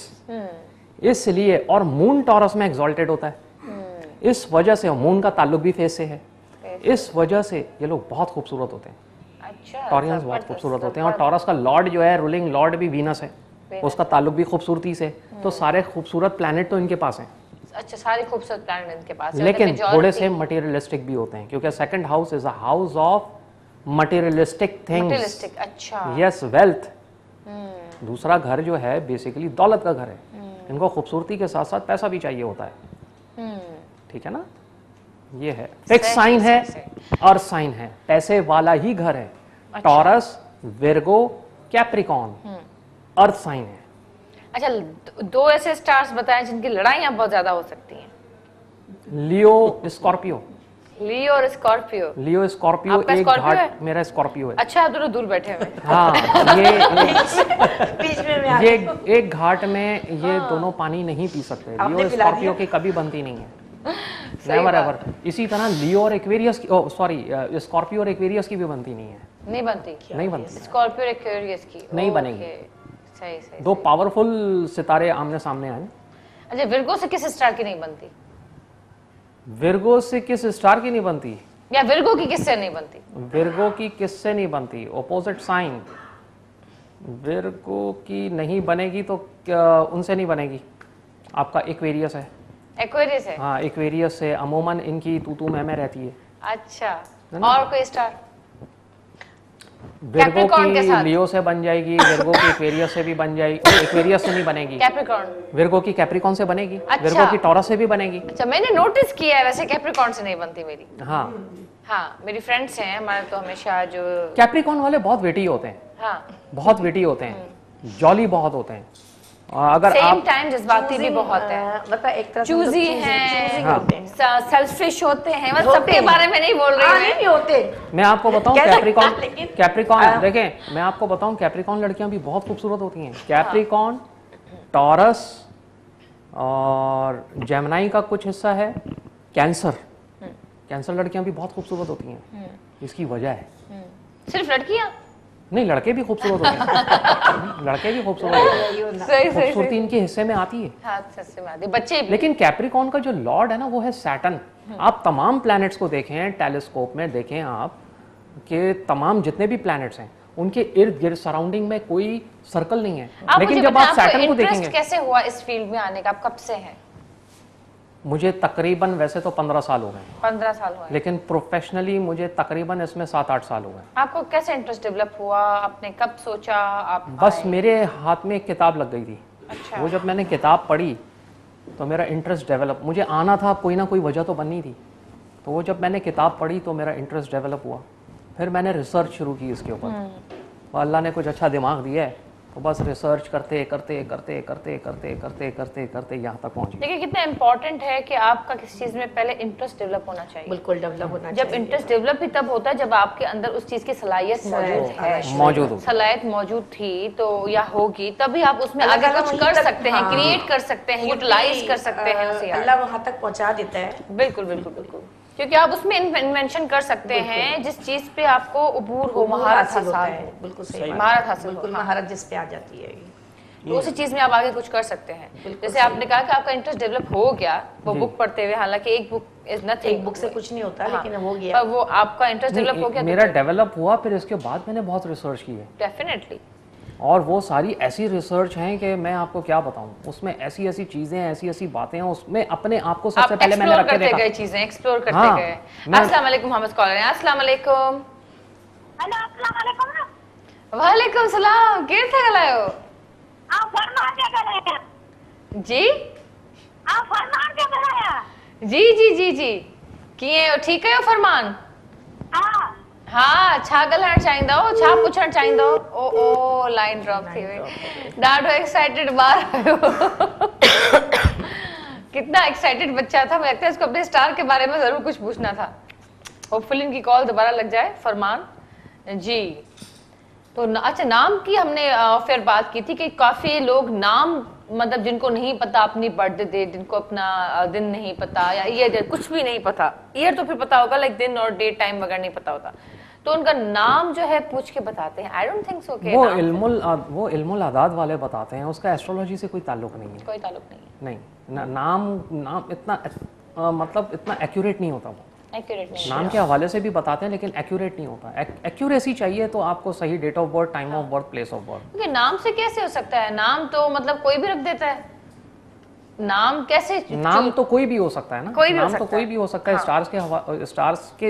इसलिए और मून टॉरस में एग्जॉल्टेड होता है। इस वजह से मून का ताल्लुक भी फेस से है। इस वजह से ये लोग बहुत खूबसूरत होते हैं। अच्छा टॉरियंस बहुत खूबसूरत होते हैं और टॉरस का लॉर्ड जो है रूलिंग लॉर्ड भी वीनस है। उसका ताल्लुक भी खूबसूरती से। तो सारे खूबसूरत प्लैनेट तो इनके पास हैं। अच्छा सारी खूबसूरत प्लानट इनके पास है, मतलब लेकिन थोड़े से मटेरियलिस्टिक भी होते हैं क्योंकि second house is a house of materialistic things materialistic, अच्छा। यस वेल्थ दूसरा घर जो है बेसिकली दौलत का घर है। इनको खूबसूरती के साथ साथ पैसा भी चाहिए होता है। ठीक है ना? ये है। फिक्स साइन है अर्थ और साइन है। पैसे वाला ही घर है। अच्छा। Taurus Virgo Capricorn earth sign है। अच्छा दो- दो ऐसे स्टार्स बताएँ जिनकी लड़ाइयाँ बहुत ज़्यादा हो सकती हैं। Leo Scorpio. लियो और स्कॉर्पियो लियो स्कॉर्पियो एक स्कॉर्पियो है? घाट मेरा स्कॉर्पियो है। अच्छा आप दोनों दूर बैठे हुए हैं। हाँ ये बीच में मैं ये एक घाट में ये दोनों पानी नहीं पी सकते। Leo Scorpio? की कभी बनती नहीं है। नेवर एवर इसी तरह लियो और एक्वेरियस की सॉरी स्कॉर्पियो और एक्वेरियस की भी बनती नहीं है। नहीं बनती। नहीं बनती। स्कॉर्पियो और एक्वेरियस की। नहीं बनेगी। सही सही दो पावरफुल सितारे आमने सामने आए। अच्छा विर्गो से किस स्टार की नहीं बनती? विर्गो से किस स्टार की नहीं बनती? या विरगो की किससे नहीं बनती? विरगो की किससे नहीं बनती? ओपोजिट साइन विरगो की नहीं बनेगी तो उनसे नहीं बनेगी? आपका एक्वेरियस है। एक्वेरियस है। हाँ एक्वेरियस है। अमूमन इनकी तूतू में मैं मैं रहती है अच्छा और कोई स्टार विर्गो की लियो से बन जाएगी विर्गो की एक्वेरियस से भी बन जाएगी एक्वेरियस से नहीं बनेगी। कैप्रिकॉर्न विर्गो की कैप्रिकॉर्न से बनेगी अच्छा। विर्गो की टॉरस से भी बनेगी। अच्छा मैंने नोटिस किया है वैसे कैप्रिकॉर्न से नहीं बनती मेरी। हाँ। हाँ मेरी फ्रेंड्स हैं हमारे तो हमेशा जो कैप्रिकॉन वाले बहुत वेटी होते हैं। हाँ। बहुत वेटी होते हैं। जॉली बहुत होते हैं। अगर सेम आप टाइम जज्बाती भी बहुत है। मतलब एक तरह चूजी choosy- हैं choosy हाँ। होते हैं। सेल्फिश होते हैं बस सबके बारे में नहीं बोल रही हाँ, नहीं होते। मैं आपको बताऊँ कैप्रिकॉन कैप्रिकॉन हाँ। देखें मैं आपको बताऊँ कैप्रिकॉन लड़कियाँ भी बहुत खूबसूरत होती हैं। कैप्रिकॉन टॉरस और जेमनाई का कुछ हिस्सा है कैंसर कैंसर लड़कियाँ भी बहुत खूबसूरत होती हैं। इसकी वजह है। सिर्फ़ लड़कियाँ? नहीं लड़के भी खूबसूरत होते हैं। लड़के भी खूबसूरत होते हैं। खूबसूरती इनके हिस्से में आती है। आती बच्चे लेकिन कैप्रिकॉन का जो लॉर्ड है ना वो है सैटन आप तमाम प्लैनेट्स को देखें टेलीस्कोप में देखें आप कि तमाम जितने भी प्लैनेट्स हैं उनके इर्द गिर्द सराउंडिंग में कोई सर्कल नहीं है। लेकिन जब आप सैटन को देखेंगे कैसे हुआ इस फ़ील्ड में आने का? आप कब से हैं? मुझे तकरीबन वैसे तो पंद्रह साल हो गए। पंद्रह साल है लेकिन प्रोफेशनली मुझे तकरीबन इसमें सात आठ साल हो गए। आपको कैसे इंटरेस्ट डेवलप हुआ? आपने कब सोचा? आप बस आए? मेरे हाथ में एक किताब लग गई थी। अच्छा। वो जब मैंने किताब पढ़ी तो मेरा इंटरेस्ट डेवलप मुझे आना था कोई ना कोई वजह तो बननी थी। तो वो जब मैंने किताब पढ़ी तो मेरा इंटरेस्ट डेवलप हुआ। फिर मैंने रिसर्च शुरू की इसके ऊपर। और अल्लाह ने कुछ अच्छा दिमाग दिया है। तो बस रिसर्च करते करते करते करते करते करते करते करते यहाँ तक पहुँच देखिए कितना इम्पोर्टेंट है कि आपका किसी चीज़ में पहले इंटरेस्ट डेवलप होना चाहिए। बिल्कुल डेवलप होना जब इंटरेस्ट डेवलप भी तब होता है जब आपके अंदर उस चीज़ की सलाहियत मौजूद है। मौजूद सलाहियत मौजूद थी तो या होगी तभी आप उसमें आगे कुछ कर सकते हैं हाँ। क्रिएट कर सकते हैं यूटिलाइज कर सकते हैं उसे अल्लाह वहाँ तक पहुँचा देता है। बिल्कुल बिल्कुल बिल्कुल। क्योंकि आप उसमें इन्वेंशन कर सकते हैं जिस चीज़ पे आपको उबूर हो महारत हासिल होता है। बिल्कुल सही महारत हासिल बिल्कुल। महारत जिस पे आ जाती है। तो उसी चीज़ में आप आगे कुछ कर सकते हैं। जैसे आपने कहा कि आपका इंटरेस्ट डेवलप हो गया वो बुक पढ़ते हुए हालाँकि एक बुक इज़ नथिंग एक बुक से कुछ नहीं होता हाँ। लेकिन हो गया। पर वो आपका इंटरेस्ट डेवलप हो गया मेरा डेवलप हुआ फिर इसके बाद मैंने बहुत रिसर्च की है। डेफिनेटली और वो सारी ऐसी रिसर्च हैं कि मैं आपको क्या बताऊँ। उसमें ऐसी ऐसी चीज़ें ऐसी ऐसी बातें हैं उसमें अपने आप को सबसे पहले मैंने एक्सप्लोर रख के गए चीज़ें एक्सप्लोर करते हाँ, गए। अस्सलाम वालेकुम मोहम्मद कॉलर हैं। अस्सलाम वालेकुम। हेलो अस्सलाम वालेकुम। वालेकुम सलाम केर था गलायो आप फरमान क्या कर रहे हैं? जी? आप फरमान क्या कर जी जी जी जी। कीअं हो ठीक है फरमान? हाँ। हा छा ॻाल्हाइणु चाहींदो छा पुछणु चाहींदो ओ ओ लाइन ड्रॉप थी वई। ॾाढो एक्साइटेड ॿार आयो कितना एक्साइटेड बच्चा था। मुझे लगता है इसको अपने स्टार के बारे में ज़रूर कुछ पूछना था। होपफुली इनकी कॉल दोबारा लग जाए। फरमान। जी। तो न, अच्छा नाम की हमने फिर बात की थी कि काफ़ी लोग नाम मतलब जिनको नहीं पता अपनी बर्थडे डेट जिनको अपना दिन नहीं पता या ईयर कुछ भी नहीं पता। ईयर तो फिर पता होगा लाइक दिन और डेट टाइम वगैरह नहीं पता होता। तो उनका नाम जो है पूछ के बताते हैं। आई डोंट थिंक सो के वो इल्मुल वो इल्मुल आदाद वाले बताते हैं। उसका एस्ट्रोलॉजी से कोई ताल्लुक नहीं है। कोई ताल्लुक नहीं है। नहीं। न, नाम नाम इतना अ, मतलब इतना एक्यूरेट नहीं होता वो। एक्यूरेट नहीं नाम के हवाले से भी बताते हैं लेकिन एक्यूरेट नहीं होता। एक्यूरेसी चाहिए तो आपको सही date of birth time of birth place of birth नाम से कैसे हो सकता है? नाम तो मतलब कोई भी रख देता है। नाम कैसे नाम तो कोई भी हो सकता है ना। कोई भी हो नाम तो सकता कोई है। भी हो सकता है। हाँ। स्टार्स के स्टार्स के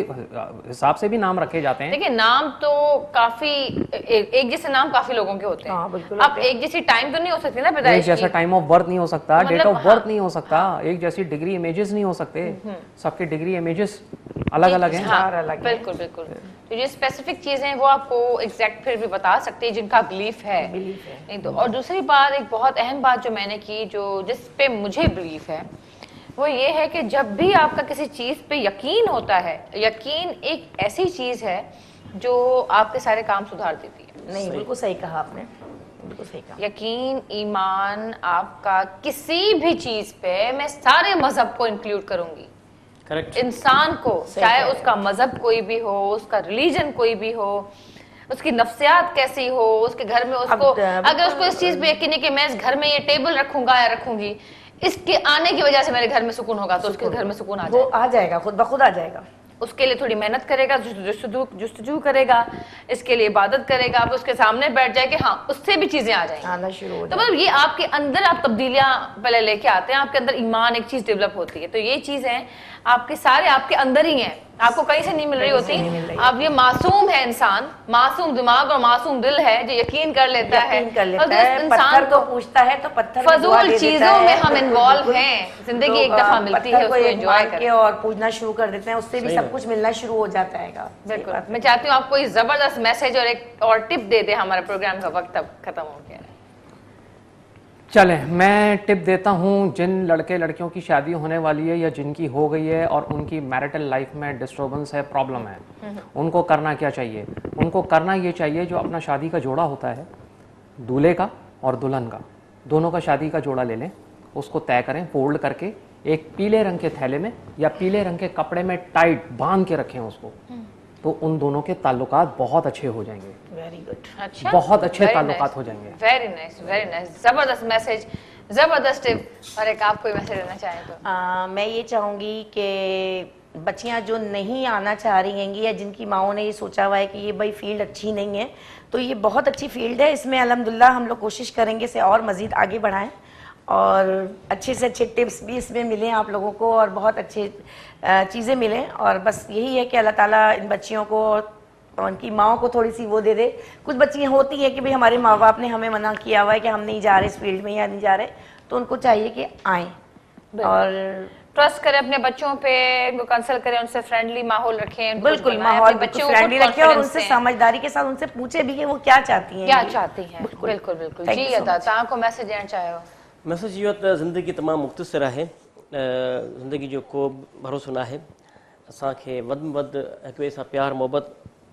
हिसाब से भी नाम रखे जाते हैं। देखिए नाम तो काफ़ी ए, एक जैसे नाम काफ़ी लोगों के होते हैं। हाँ, अब एक जैसी टाइम तो नहीं हो सकती ना एक पैदाइश जैसा टाइम ऑफ़ बर्थ नहीं हो सकता डेट मतलब ऑफ़ बर्थ हाँ। नहीं हो सकता एक जैसी डिग्री इमेजेस नहीं हो सकते। सबके डिग्री इमेजेस अलग अलग है। हाँ, बिल्कुल बिल्कुल। तो ये स्पेसिफिक चीज़ें हैं वो आपको एग्जैक्ट फिर भी बता सकते हैं जिनका बिलीफ है। है। नहीं तो और दूसरी बात एक बहुत अहम बात जो मैंने की जो जिस पे मुझे बिलीफ है। वो ये है कि जब भी आपका किसी चीज़ पे यकीन होता है यकीन एक ऐसी चीज़ है जो आपके सारे काम सुधार देती है। नहीं बिल्कुल सही कहा आपने। बिल्कुल सही कहा। यकीन ईमान आपका किसी भी चीज़ पे मैं सारे मज़हब को इंक्लूड करूँगी। करेक्ट इंसान को चाहे उसका मज़हब कोई भी हो उसका रिलीजन कोई भी हो उसकी नफ्सियात कैसी हो उसके घर में उसको अगर उसको इस चीज़ पे यकीन है कि मैं इस घर में ये टेबल रखूँगा या रखूँगी इसके आने की वजह से मेरे घर में सुकून होगा तो उसके घर में सुकून आ वो आ जाएगा खुद बखुद खुद आ जाएगा। उसके लिए थोड़ी मेहनत करेगा जुस्त- जुस्तजू करेगा इसके लिए इबादत करेगा आप उसके सामने बैठ जाए कि हाँ उससे भी चीज़ें आ जाएँगी। आना शुरू हो तो मतलब ये आपके अंदर आप तब्दीलियाँ पहले लेके आते हैं आपके अंदर ईमान एक चीज़ डेवलप होती है। तो ये चीज़ें आपके सारे आपके अंदर ही हैं। आपको कहीं से नहीं मिल रही होती। मिल। अब ये मासूम है इंसान मासूम दिमाग और मासूम दिल है जो यकीन कर लेता है। कर लेता है इंसान को पूछता है तो पत्थर फजूल चीज़ों में हम इन्वॉल्व। हैं। ज़िंदगी एक दफ़ा मिलती है उसको एंजॉय मान और पूछना शुरू कर देते हैं उससे भी सब कुछ मिलना शुरू हो जाता है। बिल्कुल। मैं चाहती हूँ आपको ज़बरदस्त मैसेज और एक और टिप दे दे हमारा प्रोग्राम का वक्त अब खत्म हो गया चले मैं टिप देता हूँ जिन लड़के लड़कियों की शादी होने वाली है या जिनकी हो गई है और उनकी मैरिटल लाइफ में डिस्टर्बेंस है प्रॉब्लम है उनको करना क्या चाहिए? उनको करना ये चाहिए जो अपना शादी का जोड़ा होता है दूल्हे का और दुल्हन का। दोनों का शादी का जोड़ा ले लें उसको तय करें फोल्ड करके एक पीले रंग के थैले में या पीले रंग के कपड़े में टाइट बाँध के रखें उसको तो उन दोनों के ताल्लुकात बहुत अच्छे हो जाएँगे। वेरी गुड अच्छा। बहुत अच्छे ताल्लुकात nice. हो जाएँगे। वेरी नाइस वेरी नाइस ज़बरदस्त मैसेज ज़बरदस्त टिप और एक आप कोई मैसेज देना चाहें तो। आ, मैं ये चाहूँगी कि बच्चियाँ जो नहीं आना चाह रही हैंगी या जिनकी माओ ने ये सोचा हुआ है कि ये भाई फ़ील्ड अच्छी नहीं है तो ये बहुत अच्छी फ़ील्ड है। इसमें अलहमदिल्ला हम लोग कोशिश करेंगे इसे और मज़ीद आगे बढ़ाएँ और अच्छे से अच्छे टिप्स भी इसमें मिलें आप लोगों को और बहुत अच्छे चीज़ें मिलें। और बस यही है कि अल्लाह ताला इन बच्चियों को और उनकी माओ को थोड़ी सी वो दे दे। कुछ बच्चियाँ होती हैं कि भाई हमारे माँ बाप ने हमें मना किया हुआ है कि हम नहीं जा रहे इस फ़ील्ड में या नहीं जा रहे तो उनको चाहिए कि आएँ। और ट्रस्ट करें अपने बच्चों पे उनको कंसल्ट करें उनसे फ्रेंडली माहौल रखें बिल्कुल माहौल बच्चों फ्रेंडली रखे और उनसे समझदारी के साथ उनसे पूछे भी कि वो क्या चाहती हैं। क्या चाहती हैं। बिल्कुल। बिल्कुल जी अदा. तव्हां को मैसेज ॾियणु चाहियो मैसेज इहो त ज़िंदगी तमामु मुख़्तसिर आहे ज़िंदगी जो को भरोसो न आहे असांखे वधि में वधि हिक ॿिए सां प्यार मोहबत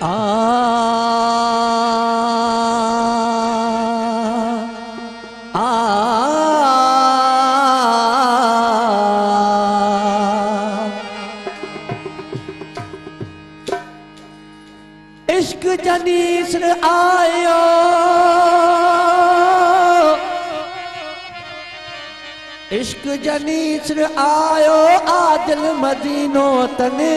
इश्क जनीसर आयो इश्क जनीसर आयो आदिल मदीनो तने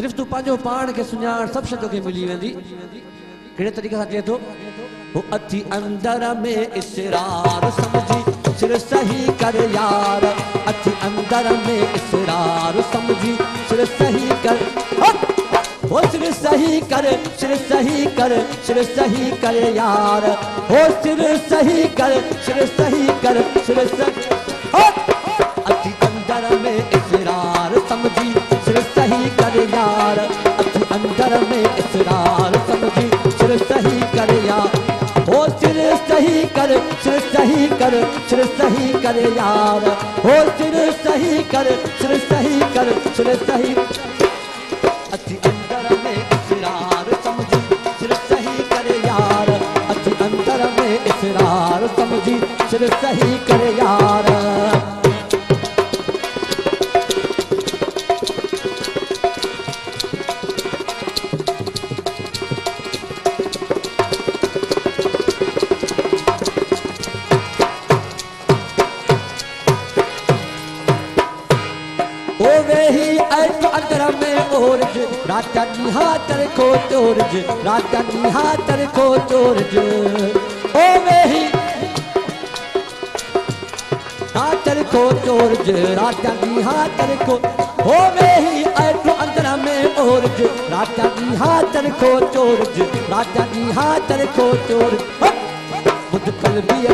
सिर्फ़ु तूं पंहिंजो पाण खे सुञाण सभु शइ तोखे मिली वेंदी। कहिड़े तरीक़े सां चए थो? वो अथी अंदर में इसरार समझी, सिर सही कर यार। अथी अंदर में इसरार समझी, सिर सही कर! हो सिर सही कर, सिर सही कर, सिर सही कर यार। हो सिर सही कर, सिर सही कर, सिर सही कर, सिर सही कर, सिर सही कर यार। हो सिर सही कर, सिर सही कर, सिर सही अंदर में समझी सही कर यार। अंदर में समझी, सिर सही कर यार। हाथर को चोरज राजा बुध कल भी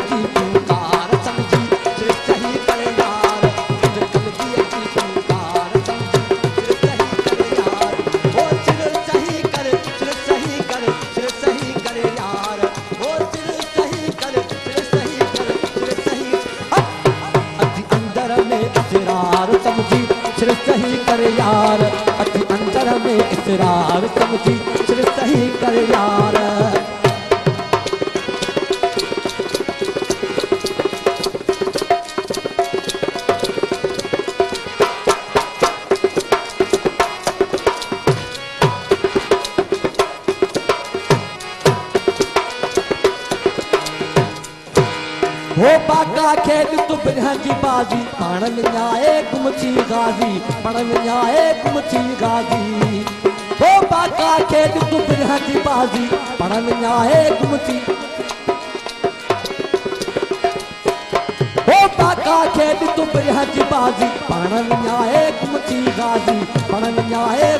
खेल तू बिरहजी बाजी पाण विञाए गुमची हो बाका खेल तू बिरहजी बाजी पाण विञाए गुमची गाजी पाण विञाए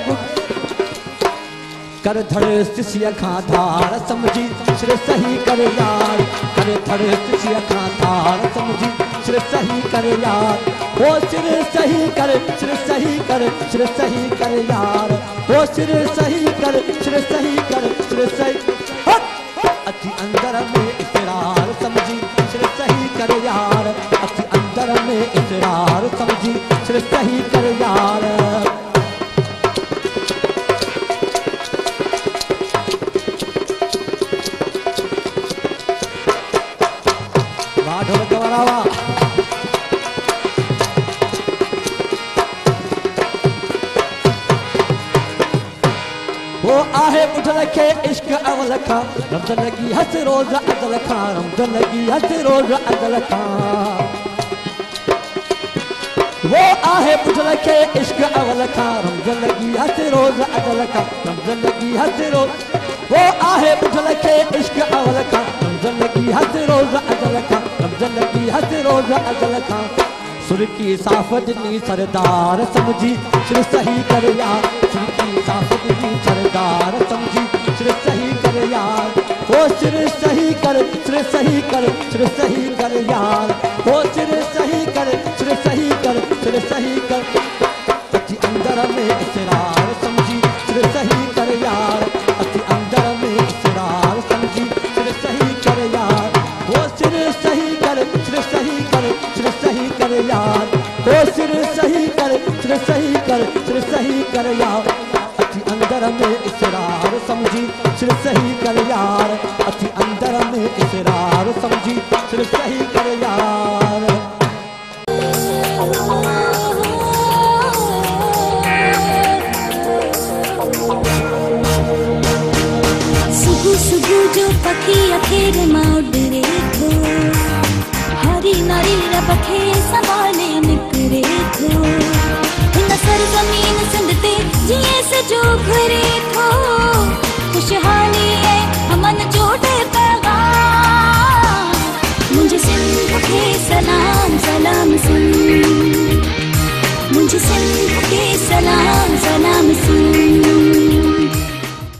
कर धड़ सिसिया खां धार समझी सिर सही कर यार। कर धड़ सिसिया खां धार समझी सिर सही कर यार। वो सिर सही कर सिर सही कर सिर सही कर यार। वो सिर सही कर, सिर सही कर, सिर सही। अति अंदर में इसरार समझी, सिर सही कर यार। अति अंदर में इसरार समझी, सिर सही कर। अदल वो आहे लखे इश्क अवल खां रमद लॻी हस रोज़ अदल खां रमद लॻी हस रोज़। वो आहे लखे इश्क अवल खां रमद लॻी हस रोज़ खां रमद लॻी हस रोज़ की। साफ़ ॾिनी सरदार समझी, सिर सही कर की साफ़ ॾिनी सरदार समझी, सिर सही कर सिर सही कर सिर सही कर सिर सही कर यार। वो सिर सही कर सिर सही कर सिर सही bleeding